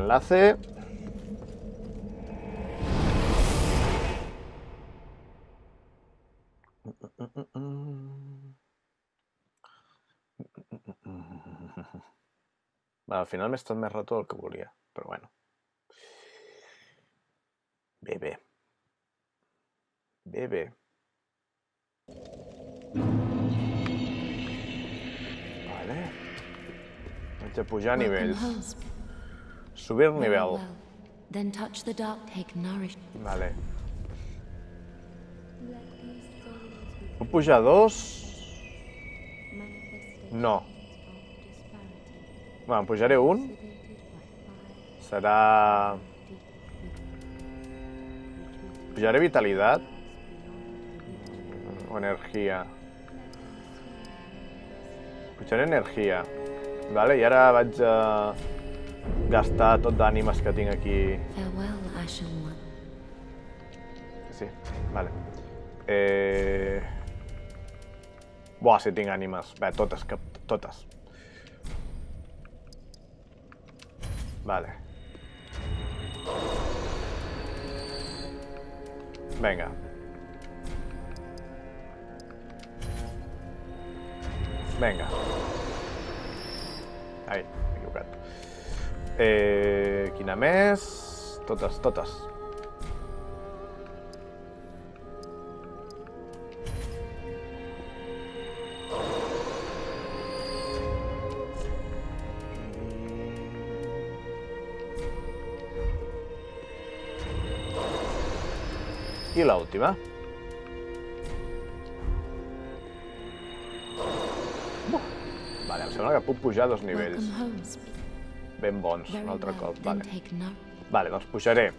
al final m'he estat més rato del que volia, però bueno. Bé, bé. Bé, bé. Vale. Vaig a pujar Welcome nivells. Subir nivell. Then touch the dark, take nourish. Vale. Puc pujar dos? No. Bueno, en pujaré un. Serà... Pujaré vitalitat. O energia. Pujaré energia. Vale, i ara vaig a gastar tot d'ànimes que tinc aquí. Sí, vale. Eh... Buah, si tinc ànimes. Bé, totes, que... totes. Vale. Vinga. Vinga. Ai, m'he equivocat. Eh, quina més? Totes, totes. I l'última. Vale, em sembla que puc pujar dos nivells ben bons, un altre cop. Vale. Vale, doncs pujaré.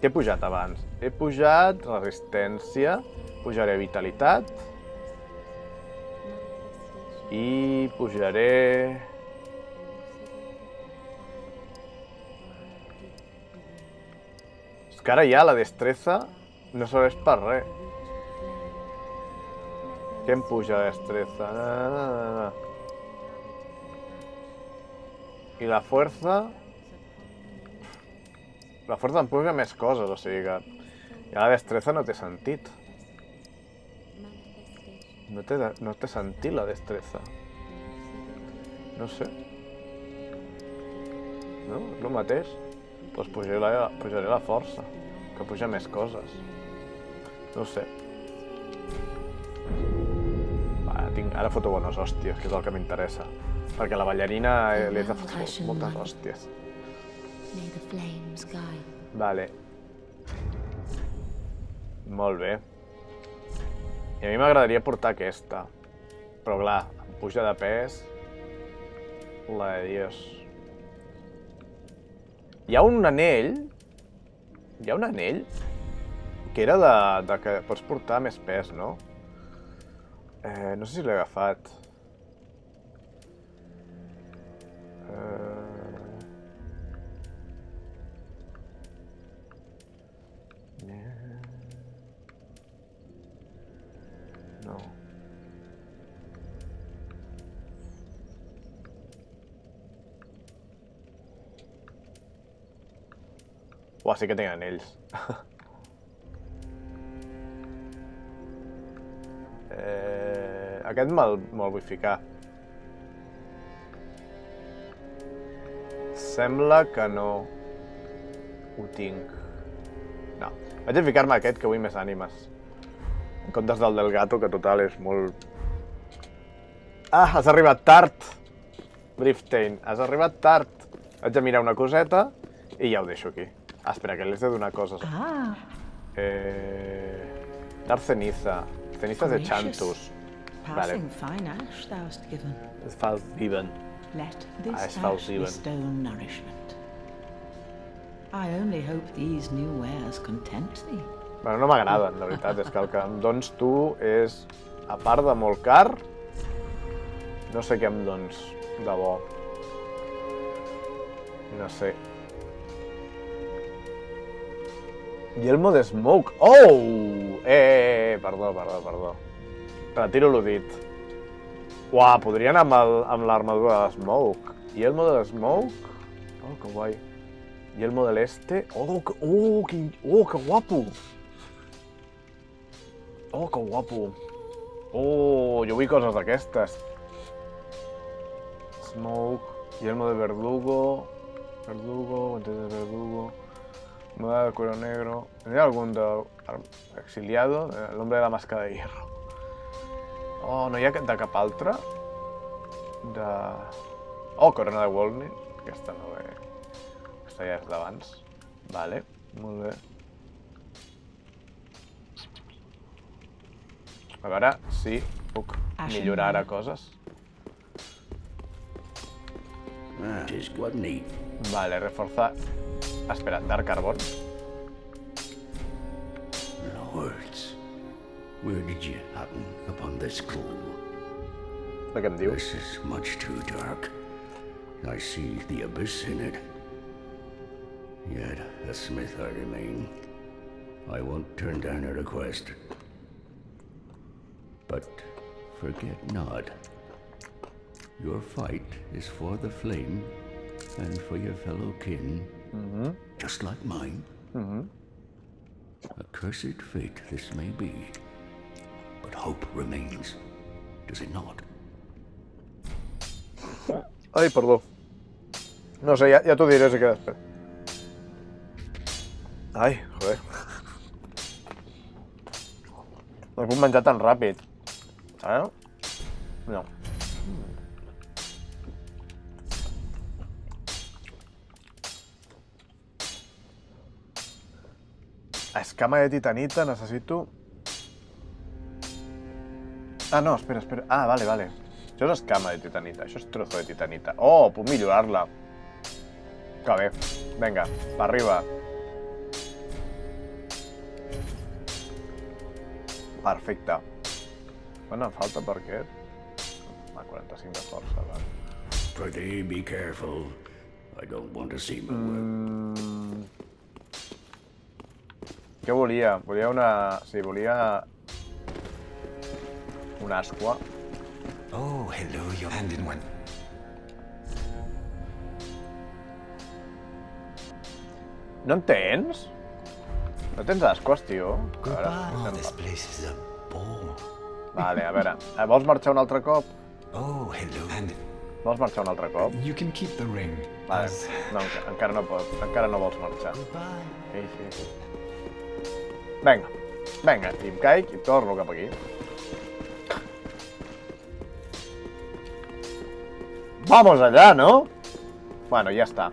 Què he pujat abans? He pujat resistència, pujaré vitalitat I pujaré... És que ara ja la destreza no serveix per res. Què em destreza? Na, la fuerza... La fuerza em puja més coses, o sigui que... Ja la destreza no té sentit. No té, no té sentit la destreza. No sé. No? És el mateix. Doncs pues pujaré la, la força, que puja més coses. No sé. Va, tinc, ara foto bones hòsties, que és el que m'interessa. Perquè la ballarina eh, li he de fotre moltes hòsties. Vale. Molt bé. I a mi m'agradaria portar aquesta. Però clar, em puja de pes... La de Dios. Hi ha un anell... Hi ha un anell que era de, de que pots portar més pes, no? Eh, no sé si l'he agafat. Eh... No. Uah, sí que tinc anells. (laughs) aquest me'l me vull ficar. Sembla que no ho tinc. No. Vaig a ficar-me aquest, que vull més ànimes. En comptes del del gato, que total és molt... Ah, has arribat tard! Briftain, has arribat tard. Vaig a mirar una coseta i ja ho deixo aquí. Ah, espera, que he de donar coses. Ah, Eh... Dar ceniza. Cenizas de. Chantus. Passing fine ash thou hast given. És fals diven. Let this fals ash even. bestow nourishment. I only hope these new wares content thee. Bueno, no m'agraden, la veritat. És que el que em dones tu és, a part de molt car, no sé què em dones de bo. No sé. Yelmo de Smoke. Oh! Eh, eh, eh, perdó, perdó, perdó. Retiro l'ho dit. Uah, podria anar amb el- l'armadura de Smoke. Yelmo de Smoke? Oh, que guai. Yelmo de l'Este? Oh, que, oh, que, oh, que guapo! Oh, que guapo! Oh, jo vull coses d'aquestes. Smoke, Yelmo de Verdugo, Verdugo, guantes de Verdugo, moda de cuero negro. ¿Tendría algún de exiliado? Eh, El hombre de la máscara de hierro. Oh, no hi ha de cap altre? De... Oh, corona de Wolney. Aquesta no ve... Aquesta ja és d'abans. Vale, molt bé. A veure si puc millorar ara coses. Ah. Vale, reforzar... Espera, Dark Carbon. Where did you happen upon this clue? Look at em dius? This is much too dark. I see the abyss in it. Yet a smith I remain. I won't turn down a request. But forget not, your fight is for the flame and for your fellow kin, just like mine. A cursed fate this may be, hope remains, does it not? Ai, perdó. No sé, ja, ja t'ho diré si queda després. Ai, joder. No puc menjar tan ràpid. Saps? No. Escama de titanita, necessito... Ah, no, espera, espera. Ah, vale, vale. Això és escama de titanita, això és trozo de titanita. Oh, puc millorar-la. Que bé. Vinga, per arriba. Perfecte. Quant em falta per aquest? Ah, 45 de força, va. Pretty be careful. I don't want to see my work. Mm. Què volia? Volia una... Sí, volia... Una asqua. Oh, hello, your hand in one. No en tens? No tens asques, tio? A veure, Oh, this place is a bore. Vale, a veure. Eh, Vols marxar un altre cop? Oh, hello. Vols marxar un altre cop? You can keep the ring. Vale. No, enca- encara no pots. Encara no vols marxar. Goodbye. Sí, sí, sí. Vinga. Vinga, i em caic i torno cap aquí. Vamos allá, ¿no? Bueno, ya está.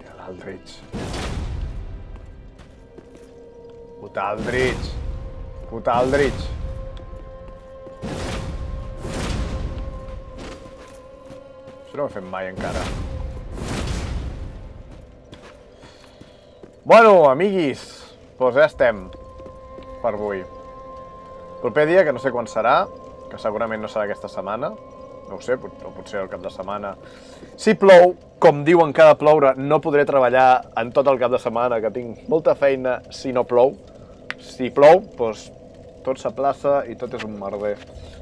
I l'Aldrich. Puta Aldrich. Puta Aldrich. Això no ho he mai encara. Bueno, amiguis, doncs ja estem per avui. Proper dia, que no sé quan serà, que segurament no serà aquesta setmana, no ho sé, pot- o potser el cap de setmana. Si plou, com diuen que ha de ploure, no podré treballar en tot el cap de setmana, que tinc molta feina si no plou. Si plou, doncs tot s'aplaça i tot és un merder.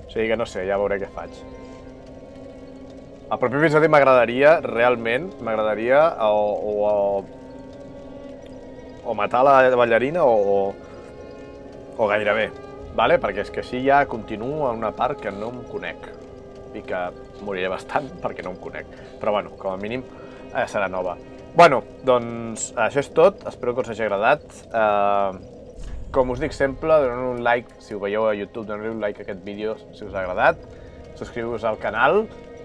O sigui que no sé, ja veuré què faig. El proper episodi m'agradaria, realment, m'agradaria o, o, o matar la ballarina o, o, o gairebé, vale? perquè és que així ja continuo en una part que no em conec i que moriré bastant (laughs) perquè no em conec. Però bueno, com a mínim eh, serà nova. Bueno, doncs això és tot, espero que us hagi agradat. Eh, com us dic sempre, doneu un like, si ho veieu a YouTube, doneu un like a aquest vídeo si us ha agradat. Subscriu-vos al canal.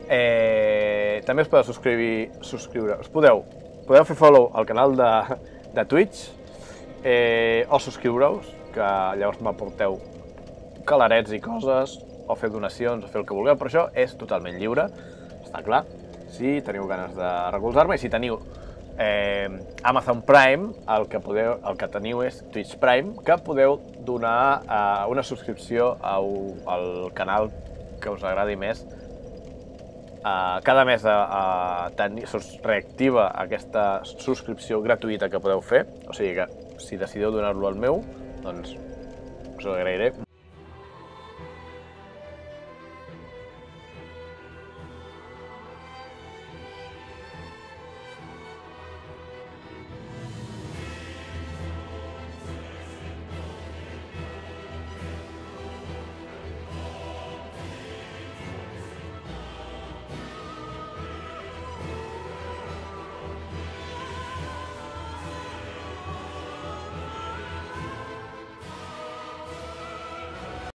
Eh, també us podeu subscriure, subscriure. Us podeu, podeu fer follow al canal de, de Twitch eh, o subscriure-us, que llavors m'aporteu calarets i coses, o fer donacions, o fer el que vulgueu, però això és totalment lliure, està clar. Si teniu ganes de recolzar-me i si teniu eh, Amazon Prime, el que, podeu, el que teniu és Twitch Prime, que podeu donar eh, una subscripció au, al canal que us agradi més. Uh, cada mes a, a tenir, reactiva aquesta subscripció gratuïta que podeu fer, o sigui que si decidiu donar-lo al meu, doncs us ho agrairé